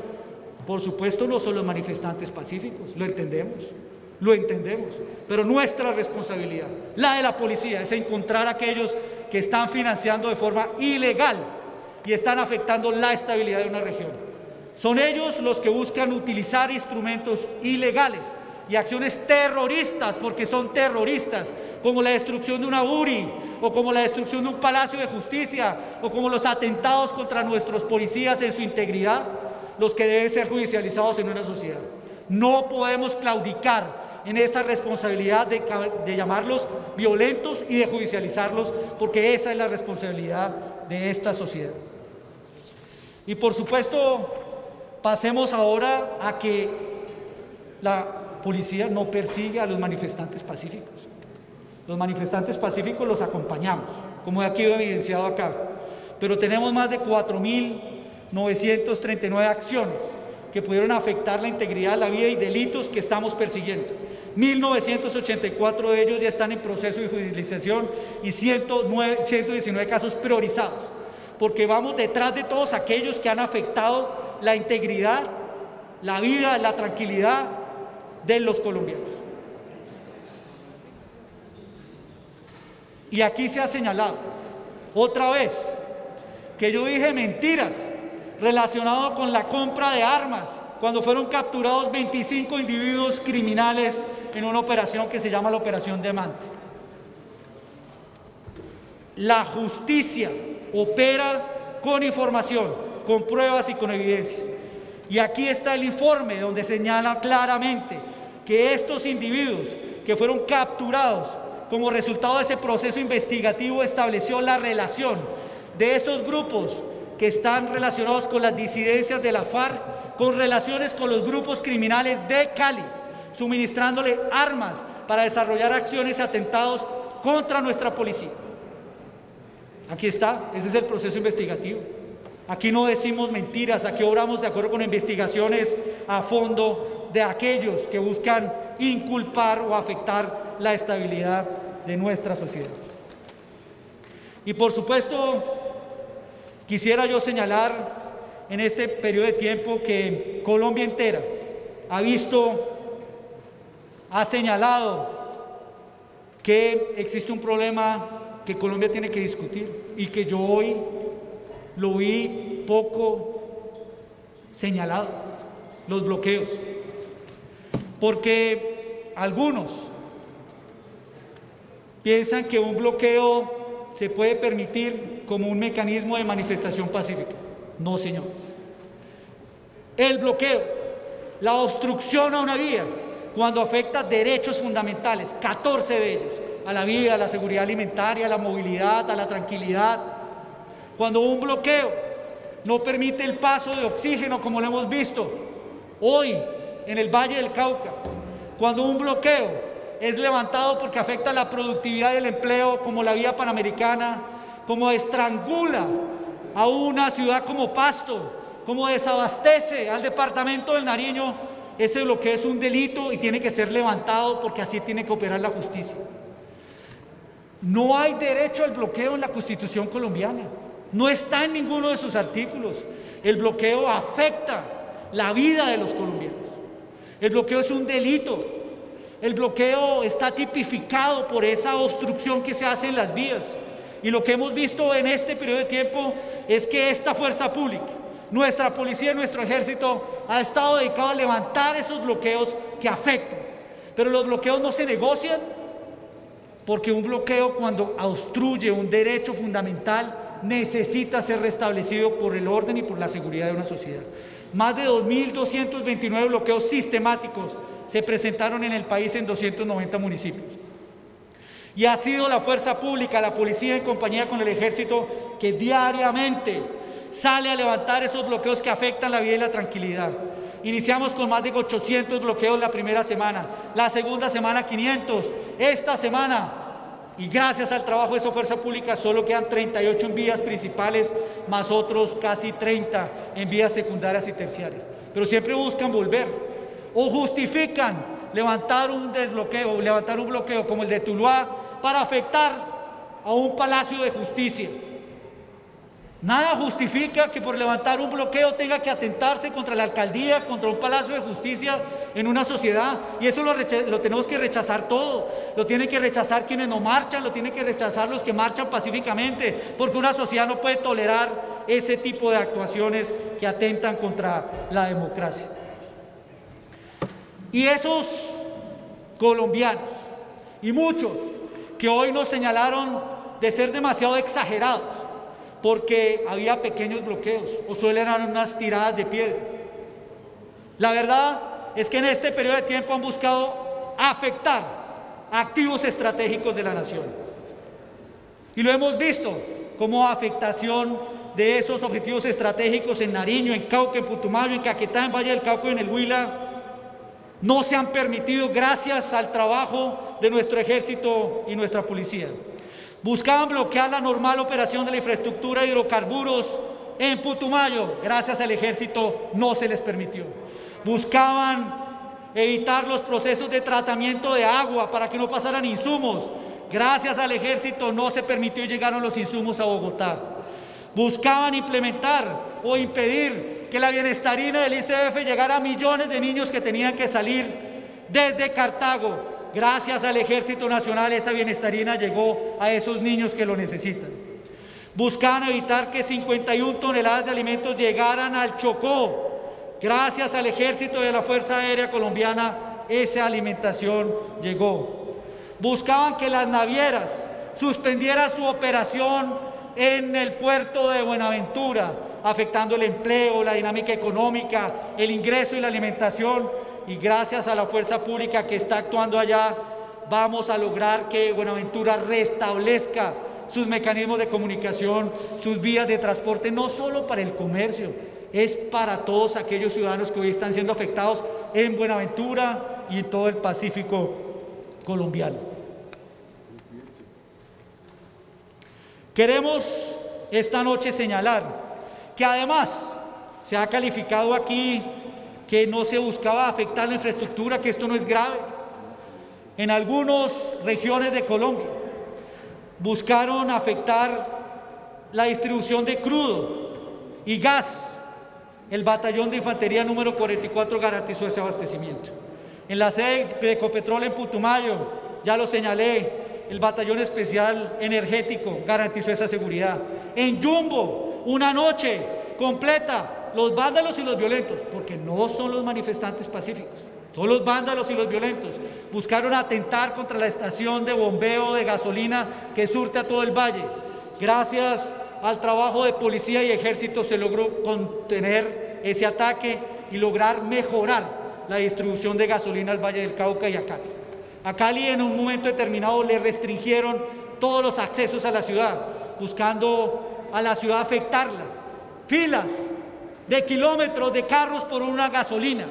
S1: Por supuesto, no son los manifestantes pacíficos, lo entendemos, lo entendemos, pero nuestra responsabilidad, la de la policía, es encontrar a aquellos que están financiando de forma ilegal y están afectando la estabilidad de una región. Son ellos los que buscan utilizar instrumentos ilegales y acciones terroristas, porque son terroristas, como la destrucción de una URI, o como la destrucción de un palacio de justicia, o como los atentados contra nuestros policías en su integridad, los que deben ser judicializados en una sociedad. No podemos claudicar en esa responsabilidad de, llamarlos violentos y de judicializarlos, porque esa es la responsabilidad de esta sociedad. Y por supuesto, pasemos ahora a que la policía no persigue a los manifestantes pacíficos. Los manifestantes pacíficos los acompañamos, como ha quedado evidenciado acá. Pero tenemos más de 4.939 acciones que pudieron afectar la integridad la vida y delitos que estamos persiguiendo. 1.984 de ellos ya están en proceso de judicialización y 109, 119 casos priorizados, porque vamos detrás de todos aquellos que han afectado la integridad, la vida, la tranquilidad de los colombianos. Y aquí se ha señalado otra vez que yo dije mentiras relacionado con la compra de armas cuando fueron capturados 25 individuos criminales en una operación que se llama la Operación Diamante. La justicia opera con información, con pruebas y con evidencias. Y aquí está el informe donde señala claramente que estos individuos que fueron capturados como resultado de ese proceso investigativo estableció la relación de esos grupos que están relacionados con las disidencias de la FARC, con relaciones con los grupos criminales de Cali, suministrándole armas para desarrollar acciones y atentados contra nuestra policía. Aquí está, ese es el proceso investigativo. Aquí no decimos mentiras, aquí obramos de acuerdo con investigaciones a fondo de aquellos que buscan inculpar o afectar la estabilidad de nuestra sociedad. Y por supuesto, quisiera yo señalar en este periodo de tiempo que Colombia entera ha visto, ha señalado que existe un problema que Colombia tiene que discutir y que yo hoy lo vi poco señalado, los bloqueos. Porque algunos piensan que un bloqueo se puede permitir como un mecanismo de manifestación pacífica. No, señor. El bloqueo, la obstrucción a una vía, cuando afecta derechos fundamentales, 14 de ellos, a la vida, a la seguridad alimentaria, a la movilidad, a la tranquilidad. Cuando un bloqueo no permite el paso de oxígeno, como lo hemos visto hoy en el Valle del Cauca. Cuando un bloqueo es levantado porque afecta la productividad del empleo como la vía panamericana, como estrangula a una ciudad como Pasto, como desabastece al departamento del Nariño, ese lo que es un delito y tiene que ser levantado porque así tiene que operar la justicia. No hay derecho al bloqueo en la constitución colombiana, no está en ninguno de sus artículos. El bloqueo afecta la vida de los colombianos. El bloqueo es un delito, el bloqueo está tipificado por esa obstrucción que se hace en las vías. Y lo que hemos visto en este periodo de tiempo es que esta fuerza pública, nuestra policía y nuestro ejército ha estado dedicado a levantar esos bloqueos que afectan. Pero los bloqueos no se negocian porque un bloqueo cuando obstruye un derecho fundamental necesita ser restablecido por el orden y por la seguridad de una sociedad. Más de 2.229 bloqueos sistemáticos se presentaron en el país en 290 municipios. Y ha sido la fuerza pública, la policía en compañía con el ejército, que diariamente sale a levantar esos bloqueos que afectan la vida y la tranquilidad. Iniciamos con más de 800 bloqueos la primera semana, la segunda semana 500, esta semana y gracias al trabajo de esa fuerza pública solo quedan 38 en vías principales, más otros casi 30 en vías secundarias y terciarias. Pero siempre buscan volver o justifican levantar un desbloqueo, levantar un bloqueo como el de Tuluá para afectar a un palacio de justicia Nada justifica que por levantar un bloqueo tenga que atentarse contra la alcaldía, contra un palacio de justicia en una sociedad. Y eso lo, tenemos que rechazar todo. Lo tienen que rechazar quienes no marchan, lo tienen que rechazar los que marchan pacíficamente, porque una sociedad no puede tolerar ese tipo de actuaciones que atentan contra la democracia. Y esos colombianos y muchos que hoy nos señalaron de ser demasiado exagerados porque había pequeños bloqueos o solo eran unas tiradas de piedra. La verdad es que en este periodo de tiempo han buscado afectar activos estratégicos de la nación. Y lo hemos visto como afectación de esos objetivos estratégicos en Nariño, en Cauca, en Putumayo, en Caquetá, en Valle del Cauca en el Huila, no se han permitido gracias al trabajo de nuestro ejército y nuestra policía. Buscaban bloquear la normal operación de la infraestructura de hidrocarburos en Putumayo. Gracias al ejército no se les permitió. Buscaban evitar los procesos de tratamiento de agua para que no pasaran insumos. Gracias al ejército no se permitió y llegaron los insumos a Bogotá. Buscaban implementar o impedir que la bienestarina del ICF llegara a millones de niños que tenían que salir desde Cartago gracias al Ejército Nacional, esa bienestarina llegó a esos niños que lo necesitan. Buscaban evitar que 51 toneladas de alimentos llegaran al Chocó. Gracias al Ejército y a la Fuerza Aérea Colombiana, esa alimentación llegó. Buscaban que las navieras suspendieran su operación en el puerto de Buenaventura, afectando el empleo, la dinámica económica, el ingreso y la alimentación y gracias a la fuerza pública que está actuando allá, vamos a lograr que Buenaventura restablezca sus mecanismos de comunicación, sus vías de transporte, no solo para el comercio, es para todos aquellos ciudadanos que hoy están siendo afectados en Buenaventura y en todo el Pacífico colombiano. Queremos esta noche señalar que además se ha calificado aquí que no se buscaba afectar la infraestructura, que esto no es grave. En algunas regiones de Colombia buscaron afectar la distribución de crudo y gas. El batallón de infantería número 44 garantizó ese abastecimiento. En la sede de Ecopetrol en Putumayo, ya lo señalé, el batallón especial energético garantizó esa seguridad. En Jumbo, una noche completa, los vándalos y los violentos, porque no son los manifestantes pacíficos, son los vándalos y los violentos. Buscaron atentar contra la estación de bombeo de gasolina que surte a todo el valle. Gracias al trabajo de policía y ejército se logró contener ese ataque y lograr mejorar la distribución de gasolina al Valle del Cauca y a Cali. A Cali en un momento determinado le restringieron todos los accesos a la ciudad, buscando a la ciudad afectarla. Filas, de kilómetros de carros por una gasolina,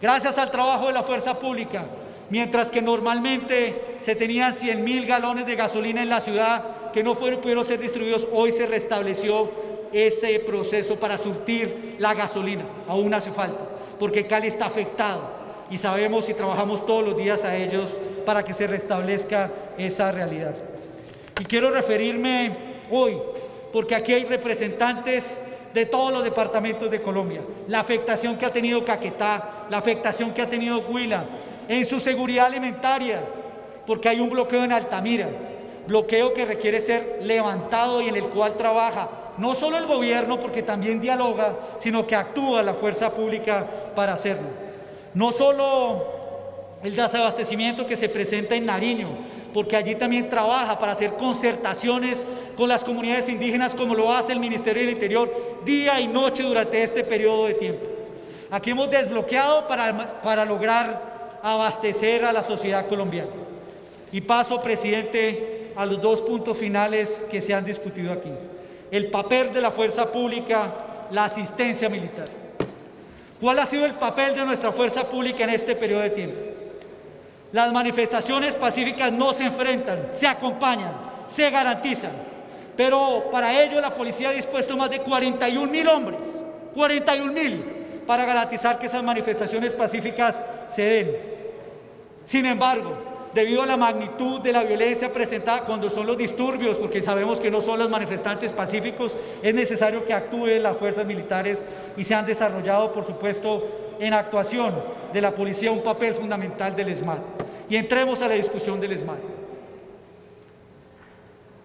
S1: gracias al trabajo de la fuerza pública, mientras que normalmente se tenían 100 mil galones de gasolina en la ciudad que no fueron, pudieron ser distribuidos, hoy se restableció ese proceso para surtir la gasolina, aún hace falta, porque Cali está afectado y sabemos y trabajamos todos los días a ellos para que se restablezca esa realidad. Y quiero referirme hoy, porque aquí hay representantes de todos los departamentos de Colombia, la afectación que ha tenido Caquetá, la afectación que ha tenido Huila, en su seguridad alimentaria, porque hay un bloqueo en Altamira, bloqueo que requiere ser levantado y en el cual trabaja no solo el gobierno, porque también dialoga, sino que actúa la fuerza pública para hacerlo. No solo el desabastecimiento que se presenta en Nariño, porque allí también trabaja para hacer concertaciones con las comunidades indígenas como lo hace el Ministerio del Interior día y noche durante este periodo de tiempo. Aquí hemos desbloqueado para, para lograr abastecer a la sociedad colombiana. Y paso, presidente, a los dos puntos finales que se han discutido aquí. El papel de la fuerza pública, la asistencia militar. ¿Cuál ha sido el papel de nuestra fuerza pública en este periodo de tiempo? Las manifestaciones pacíficas no se enfrentan, se acompañan, se garantizan. Pero para ello la policía ha dispuesto más de 41 mil hombres, 41 mil, para garantizar que esas manifestaciones pacíficas se den. Sin embargo, debido a la magnitud de la violencia presentada cuando son los disturbios, porque sabemos que no son los manifestantes pacíficos, es necesario que actúen las fuerzas militares y se han desarrollado, por supuesto, en actuación de la policía un papel fundamental del ESMAD. Y entremos a la discusión del ESMAD.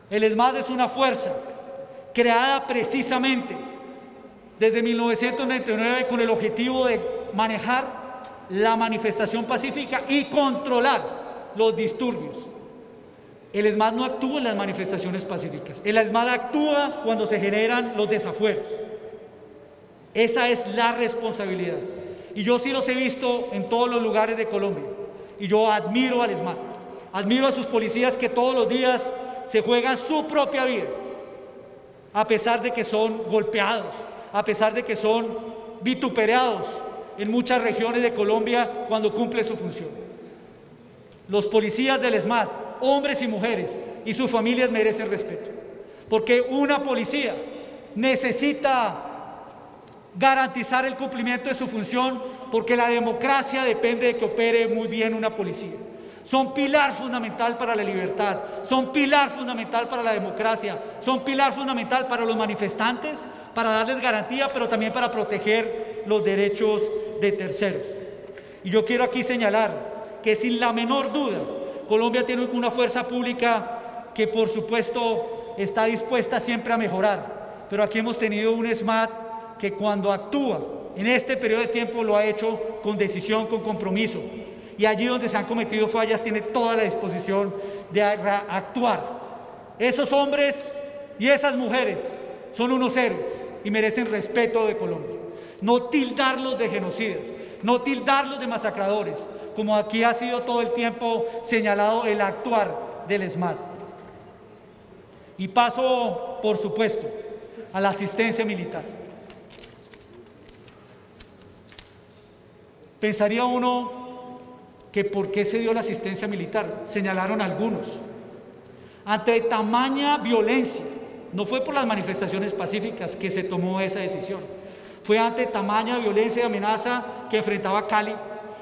S1: El ESMAD es una fuerza creada precisamente desde 1999 con el objetivo de manejar la manifestación pacífica y controlar los disturbios. El ESMAD no actúa en las manifestaciones pacíficas. El ESMAD actúa cuando se generan los desafueros. Esa es la responsabilidad. Y yo sí los he visto en todos los lugares de Colombia. Y yo admiro al ESMAD. Admiro a sus policías que todos los días se juegan su propia vida. A pesar de que son golpeados, a pesar de que son vituperados en muchas regiones de Colombia cuando cumple su función. Los policías del ESMAD, hombres y mujeres, y sus familias merecen respeto. Porque una policía necesita garantizar el cumplimiento de su función porque la democracia depende de que opere muy bien una policía. Son pilar fundamental para la libertad, son pilar fundamental para la democracia, son pilar fundamental para los manifestantes, para darles garantía, pero también para proteger los derechos de terceros. Y yo quiero aquí señalar que sin la menor duda, Colombia tiene una fuerza pública que por supuesto está dispuesta siempre a mejorar, pero aquí hemos tenido un SMAT que cuando actúa en este periodo de tiempo lo ha hecho con decisión, con compromiso. Y allí donde se han cometido fallas tiene toda la disposición de actuar. Esos hombres y esas mujeres son unos héroes y merecen respeto de Colombia. No tildarlos de genocidas, no tildarlos de masacradores, como aquí ha sido todo el tiempo señalado el actuar del ESMAD. Y paso, por supuesto, a la asistencia militar. Pensaría uno que por qué se dio la asistencia militar, señalaron algunos. Ante tamaña violencia, no fue por las manifestaciones pacíficas que se tomó esa decisión, fue ante tamaña violencia y amenaza que enfrentaba Cali,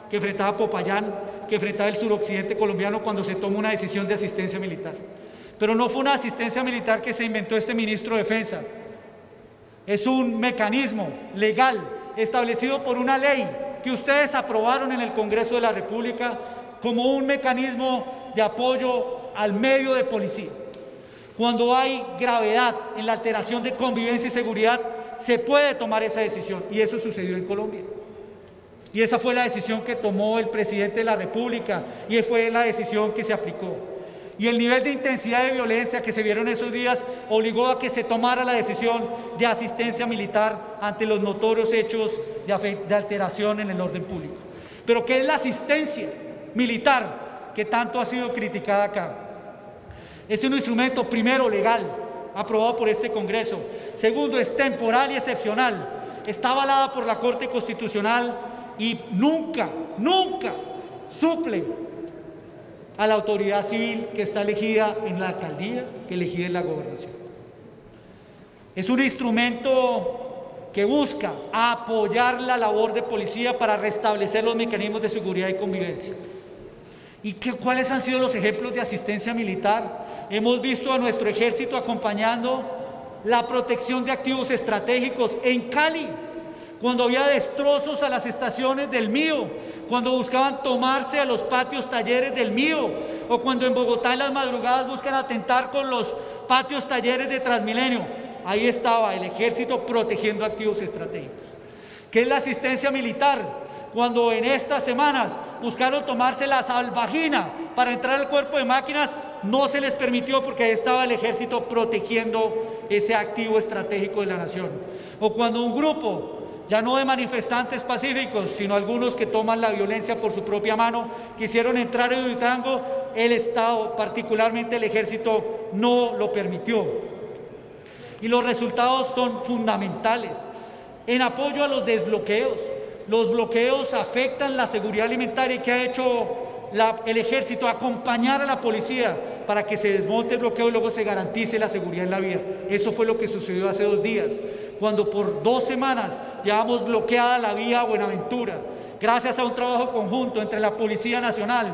S1: que enfrentaba Popayán, que enfrentaba el suroccidente colombiano cuando se tomó una decisión de asistencia militar. Pero no fue una asistencia militar que se inventó este ministro de Defensa, es un mecanismo legal establecido por una ley que ustedes aprobaron en el Congreso de la República como un mecanismo de apoyo al medio de policía. Cuando hay gravedad en la alteración de convivencia y seguridad, se puede tomar esa decisión y eso sucedió en Colombia. Y esa fue la decisión que tomó el presidente de la República y fue la decisión que se aplicó. Y el nivel de intensidad de violencia que se vieron esos días obligó a que se tomara la decisión de asistencia militar ante los notorios hechos de, alteración en el orden público. Pero ¿qué es la asistencia militar que tanto ha sido criticada acá? Es un instrumento, primero, legal, aprobado por este Congreso. Segundo, es temporal y excepcional. Está avalada por la Corte Constitucional y nunca, nunca suple a la autoridad civil que está elegida en la alcaldía, que elegida en la gobernación. Es un instrumento que busca apoyar la labor de policía para restablecer los mecanismos de seguridad y convivencia. ¿Y qué, cuáles han sido los ejemplos de asistencia militar? Hemos visto a nuestro ejército acompañando la protección de activos estratégicos en Cali, cuando había destrozos a las estaciones del mío, cuando buscaban tomarse a los patios talleres del mío, o cuando en Bogotá en las madrugadas buscan atentar con los patios talleres de Transmilenio. Ahí estaba el ejército protegiendo activos estratégicos. ¿Qué es la asistencia militar? Cuando en estas semanas buscaron tomarse la salvajina para entrar al cuerpo de máquinas, no se les permitió porque ahí estaba el ejército protegiendo ese activo estratégico de la nación. O cuando un grupo ya no de manifestantes pacíficos, sino algunos que toman la violencia por su propia mano, quisieron entrar en Durango, el Estado, particularmente el ejército, no lo permitió. Y los resultados son fundamentales. En apoyo a los desbloqueos, los bloqueos afectan la seguridad alimentaria que ha hecho el ejército acompañar a la policía para que se desmonte el bloqueo y luego se garantice la seguridad en la vía. Eso fue lo que sucedió hace dos días, cuando por dos semanas llevamos bloqueada la vía Buenaventura, gracias a un trabajo conjunto entre la Policía Nacional,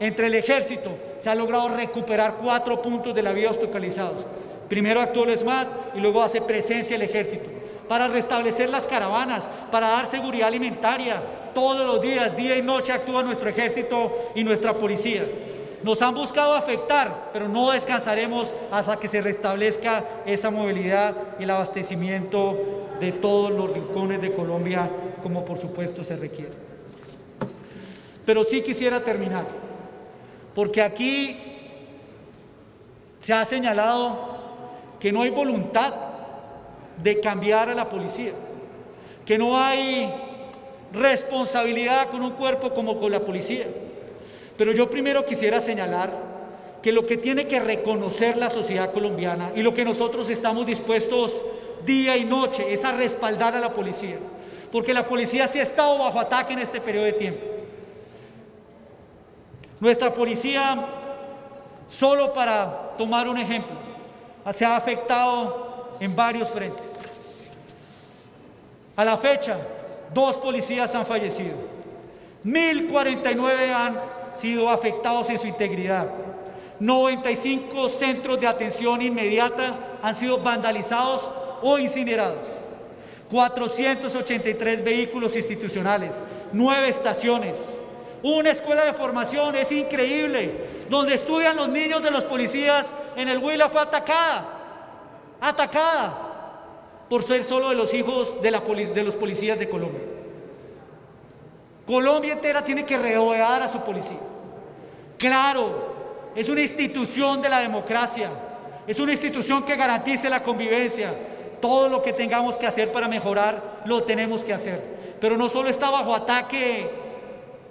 S1: entre el ejército, se ha logrado recuperar cuatro puntos de la vía obstaculizados. Primero actuó el SMAT y luego hace presencia el ejército para restablecer las caravanas, para dar seguridad alimentaria. Todos los días, día y noche actúa nuestro ejército y nuestra policía. Nos han buscado afectar, pero no descansaremos hasta que se restablezca esa movilidad y el abastecimiento de todos los rincones de Colombia, como por supuesto se requiere. Pero sí quisiera terminar, porque aquí se ha señalado que no hay voluntad de cambiar a la policía, que no hay responsabilidad con un cuerpo como con la policía. Pero yo primero quisiera señalar que lo que tiene que reconocer la sociedad colombiana y lo que nosotros estamos dispuestos día y noche es a respaldar a la policía, porque la policía sí ha estado bajo ataque en este periodo de tiempo. Nuestra policía, solo para tomar un ejemplo, se ha afectado en varios frentes. A la fecha, dos policías han fallecido, 1049 han sido afectados en su integridad, 95 centros de atención inmediata han sido vandalizados o incinerados, 483 vehículos institucionales, 9 estaciones, una escuela de formación, es increíble, donde estudian los niños de los policías en el Huila fue atacada, atacada por ser solo de los hijos de, de los policías de Colombia. Colombia entera tiene que rodear a su policía. Claro, es una institución de la democracia, es una institución que garantice la convivencia. Todo lo que tengamos que hacer para mejorar, lo tenemos que hacer. Pero no solo está bajo ataque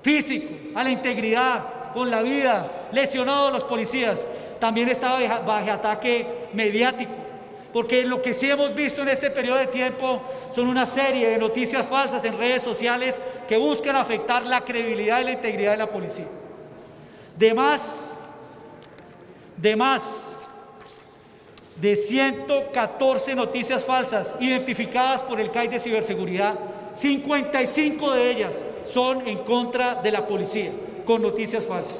S1: físico, a la integridad, con la vida, lesionados los policías, también está bajo ataque mediático porque lo que sí hemos visto en este periodo de tiempo son una serie de noticias falsas en redes sociales que buscan afectar la credibilidad y la integridad de la policía. De más, de más de 114 noticias falsas identificadas por el CAI de ciberseguridad, 55 de ellas son en contra de la policía, con noticias falsas.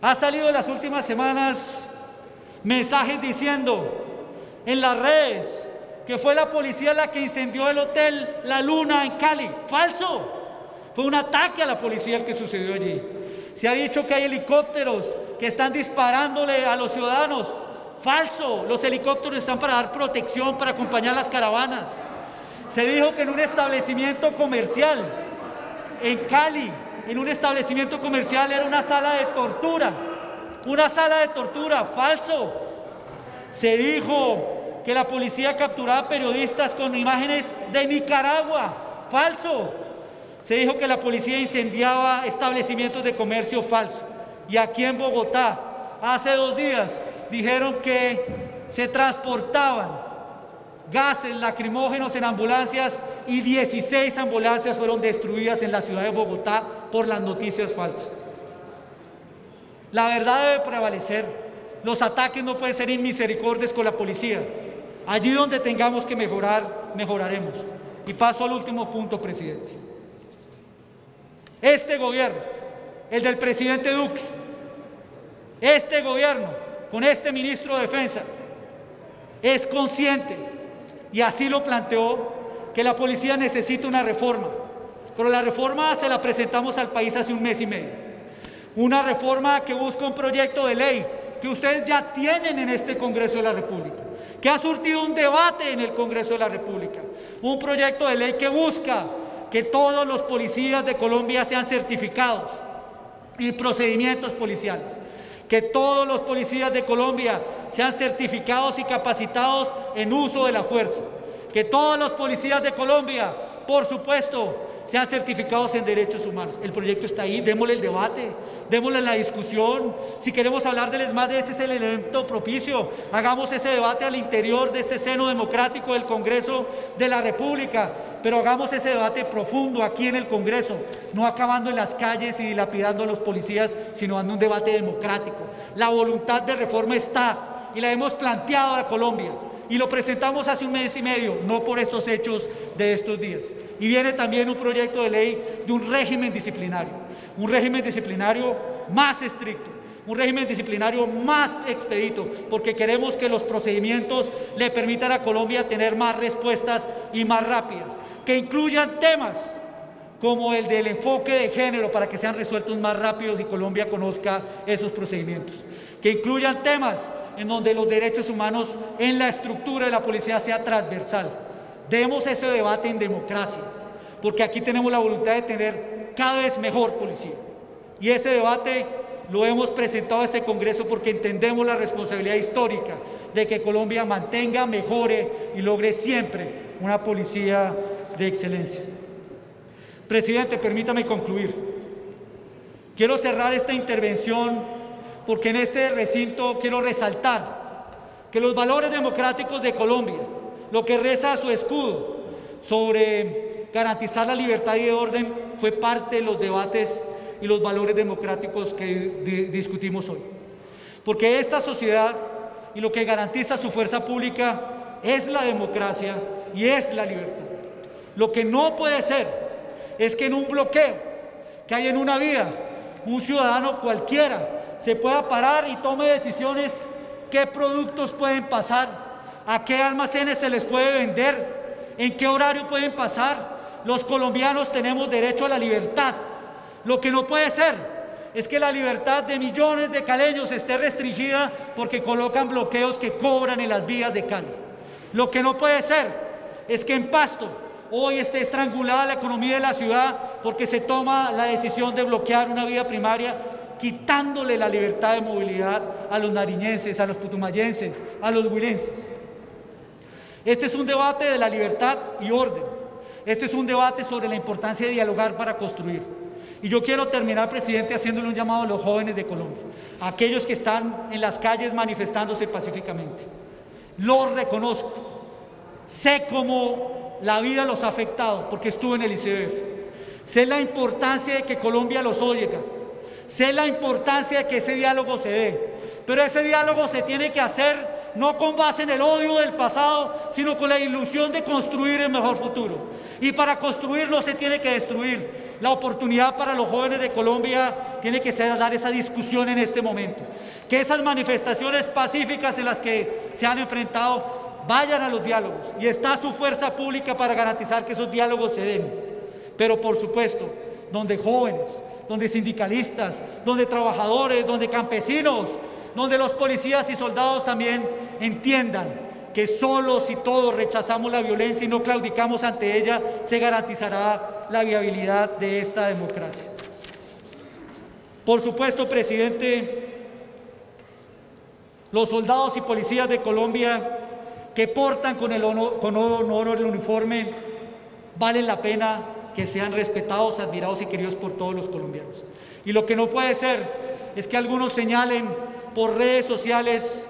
S1: Ha salido en las últimas semanas mensajes diciendo en las redes que fue la policía la que incendió el hotel La Luna en Cali. Falso. Fue un ataque a la policía el que sucedió allí. Se ha dicho que hay helicópteros que están disparándole a los ciudadanos. Falso. Los helicópteros están para dar protección, para acompañar las caravanas. Se dijo que en un establecimiento comercial en Cali, en un establecimiento comercial era una sala de tortura. Una sala de tortura. Falso. Se dijo que la policía capturaba periodistas con imágenes de Nicaragua. Falso. Se dijo que la policía incendiaba establecimientos de comercio falso. Y aquí en Bogotá, hace dos días, dijeron que se transportaban gases lacrimógenos en ambulancias y 16 ambulancias fueron destruidas en la ciudad de Bogotá por las noticias falsas. La verdad debe prevalecer. Los ataques no pueden ser inmisericordios con la policía. Allí donde tengamos que mejorar, mejoraremos. Y paso al último punto, presidente. Este gobierno, el del presidente Duque, este gobierno, con este ministro de Defensa, es consciente, y así lo planteó, que la policía necesita una reforma. Pero la reforma se la presentamos al país hace un mes y medio. Una reforma que busca un proyecto de ley que ustedes ya tienen en este Congreso de la República, que ha surtido un debate en el Congreso de la República, un proyecto de ley que busca que todos los policías de Colombia sean certificados en procedimientos policiales, que todos los policías de Colombia sean certificados y capacitados en uso de la fuerza, que todos los policías de Colombia, por supuesto, sean certificados en derechos humanos. El proyecto está ahí, démosle el debate, démosle la discusión. Si queremos hablar del ESMAD, este es el elemento propicio. Hagamos ese debate al interior de este seno democrático del Congreso de la República, pero hagamos ese debate profundo aquí en el Congreso, no acabando en las calles y dilapidando a los policías, sino dando un debate democrático. La voluntad de reforma está y la hemos planteado a Colombia y lo presentamos hace un mes y medio, no por estos hechos de estos días. Y viene también un proyecto de ley de un régimen disciplinario, un régimen disciplinario más estricto, un régimen disciplinario más expedito, porque queremos que los procedimientos le permitan a Colombia tener más respuestas y más rápidas, que incluyan temas como el del enfoque de género para que sean resueltos más rápidos y Colombia conozca esos procedimientos, que incluyan temas en donde los derechos humanos en la estructura de la policía sea transversal. Demos ese debate en democracia, porque aquí tenemos la voluntad de tener cada vez mejor policía. Y ese debate lo hemos presentado a este Congreso porque entendemos la responsabilidad histórica de que Colombia mantenga, mejore y logre siempre una policía de excelencia. Presidente, permítame concluir. Quiero cerrar esta intervención porque en este recinto quiero resaltar que los valores democráticos de Colombia, lo que reza su escudo sobre garantizar la libertad y el orden, fue parte de los debates y los valores democráticos que discutimos hoy. Porque esta sociedad y lo que garantiza su fuerza pública es la democracia y es la libertad. Lo que no puede ser es que en un bloqueo que hay en una vida, un ciudadano cualquiera se pueda parar y tome decisiones qué productos pueden pasar, a qué almacenes se les puede vender, en qué horario pueden pasar. Los colombianos tenemos derecho a la libertad. Lo que no puede ser es que la libertad de millones de caleños esté restringida porque colocan bloqueos que cobran en las vías de Cali. Lo que no puede ser es que en Pasto hoy esté estrangulada la economía de la ciudad porque se toma la decisión de bloquear una vía primaria quitándole la libertad de movilidad a los nariñenses, a los putumayenses, a los huilenses. Este es un debate de la libertad y orden. Este es un debate sobre la importancia de dialogar para construir. Y yo quiero terminar, presidente, haciéndole un llamado a los jóvenes de Colombia, a aquellos que están en las calles manifestándose pacíficamente. Los reconozco. Sé cómo la vida los ha afectado, porque estuve en el ICBF. Sé la importancia de que Colombia los oiga, Sé la importancia de que ese diálogo se dé, pero ese diálogo se tiene que hacer no con base en el odio del pasado, sino con la ilusión de construir el mejor futuro. Y para construirlo se tiene que destruir. La oportunidad para los jóvenes de Colombia tiene que ser dar esa discusión en este momento. Que esas manifestaciones pacíficas en las que se han enfrentado vayan a los diálogos. Y está su fuerza pública para garantizar que esos diálogos se den. Pero por supuesto, donde jóvenes, donde sindicalistas, donde trabajadores, donde campesinos, donde los policías y soldados también entiendan que solo si todos rechazamos la violencia y no claudicamos ante ella, se garantizará la viabilidad de esta democracia. Por supuesto, presidente, los soldados y policías de Colombia que portan con, el con honor el uniforme valen la pena que sean respetados, admirados y queridos por todos los colombianos. Y lo que no puede ser es que algunos señalen por redes sociales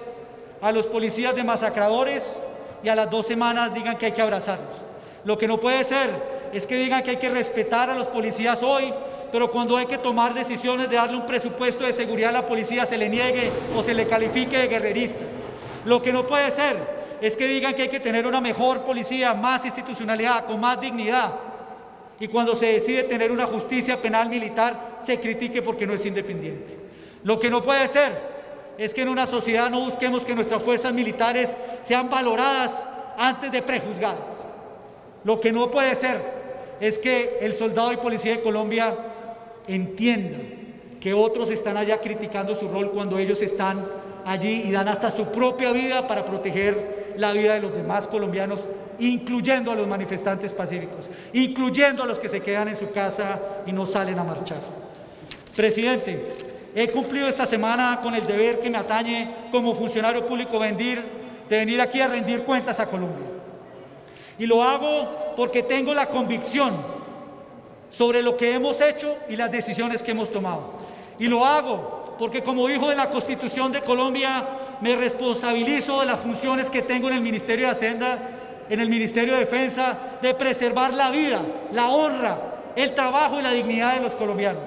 S1: a los policías de masacradores y a las dos semanas digan que hay que abrazarlos. Lo que no puede ser es que digan que hay que respetar a los policías hoy, pero cuando hay que tomar decisiones de darle un presupuesto de seguridad a la policía se le niegue o se le califique de guerrerista. Lo que no puede ser es que digan que hay que tener una mejor policía, más institucionalidad, con más dignidad, y cuando se decide tener una justicia penal militar se critique porque no es independiente. Lo que no puede ser es que en una sociedad no busquemos que nuestras fuerzas militares sean valoradas antes de prejuzgadas. Lo que no puede ser es que el soldado y policía de Colombia entiendan que otros están allá criticando su rol cuando ellos están allí y dan hasta su propia vida para proteger la vida de los demás colombianos incluyendo a los manifestantes pacíficos, incluyendo a los que se quedan en su casa y no salen a marchar. Presidente, he cumplido esta semana con el deber que me atañe como funcionario público de venir aquí a rendir cuentas a Colombia. Y lo hago porque tengo la convicción sobre lo que hemos hecho y las decisiones que hemos tomado. Y lo hago porque como hijo de la Constitución de Colombia me responsabilizo de las funciones que tengo en el Ministerio de Hacienda, en el Ministerio de Defensa, de preservar la vida, la honra, el trabajo y la dignidad de los colombianos.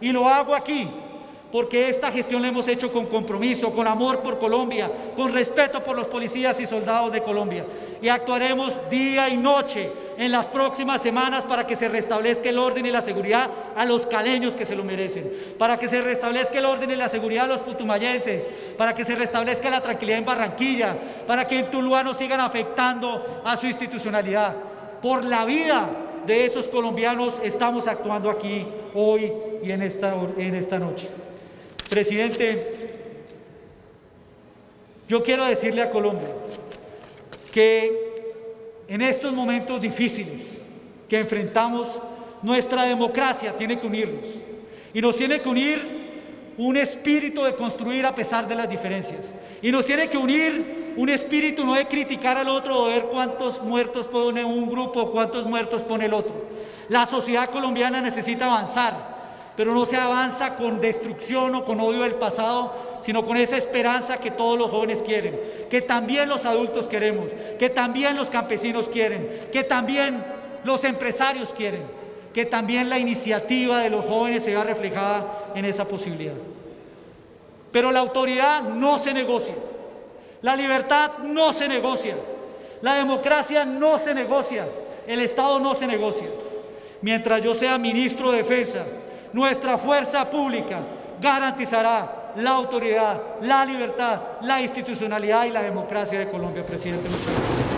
S1: Y lo hago aquí porque esta gestión la hemos hecho con compromiso, con amor por Colombia, con respeto por los policías y soldados de Colombia. Y actuaremos día y noche en las próximas semanas para que se restablezca el orden y la seguridad a los caleños que se lo merecen, para que se restablezca el orden y la seguridad a los putumayenses, para que se restablezca la tranquilidad en Barranquilla, para que en Tuluá no sigan afectando a su institucionalidad. Por la vida de esos colombianos estamos actuando aquí hoy y en esta, en esta noche. Presidente, yo quiero decirle a Colombia que en estos momentos difíciles que enfrentamos, nuestra democracia tiene que unirnos. Y nos tiene que unir un espíritu de construir a pesar de las diferencias. Y nos tiene que unir un espíritu no de criticar al otro o de ver cuántos muertos pone un grupo, cuántos muertos pone el otro. La sociedad colombiana necesita avanzar pero no se avanza con destrucción o con odio del pasado, sino con esa esperanza que todos los jóvenes quieren, que también los adultos queremos, que también los campesinos quieren, que también los empresarios quieren, que también la iniciativa de los jóvenes se vea reflejada en esa posibilidad. Pero la autoridad no se negocia, la libertad no se negocia, la democracia no se negocia, el Estado no se negocia. Mientras yo sea ministro de Defensa, nuestra fuerza pública garantizará la autoridad, la libertad, la institucionalidad y la democracia de Colombia, presidente. Muchas gracias.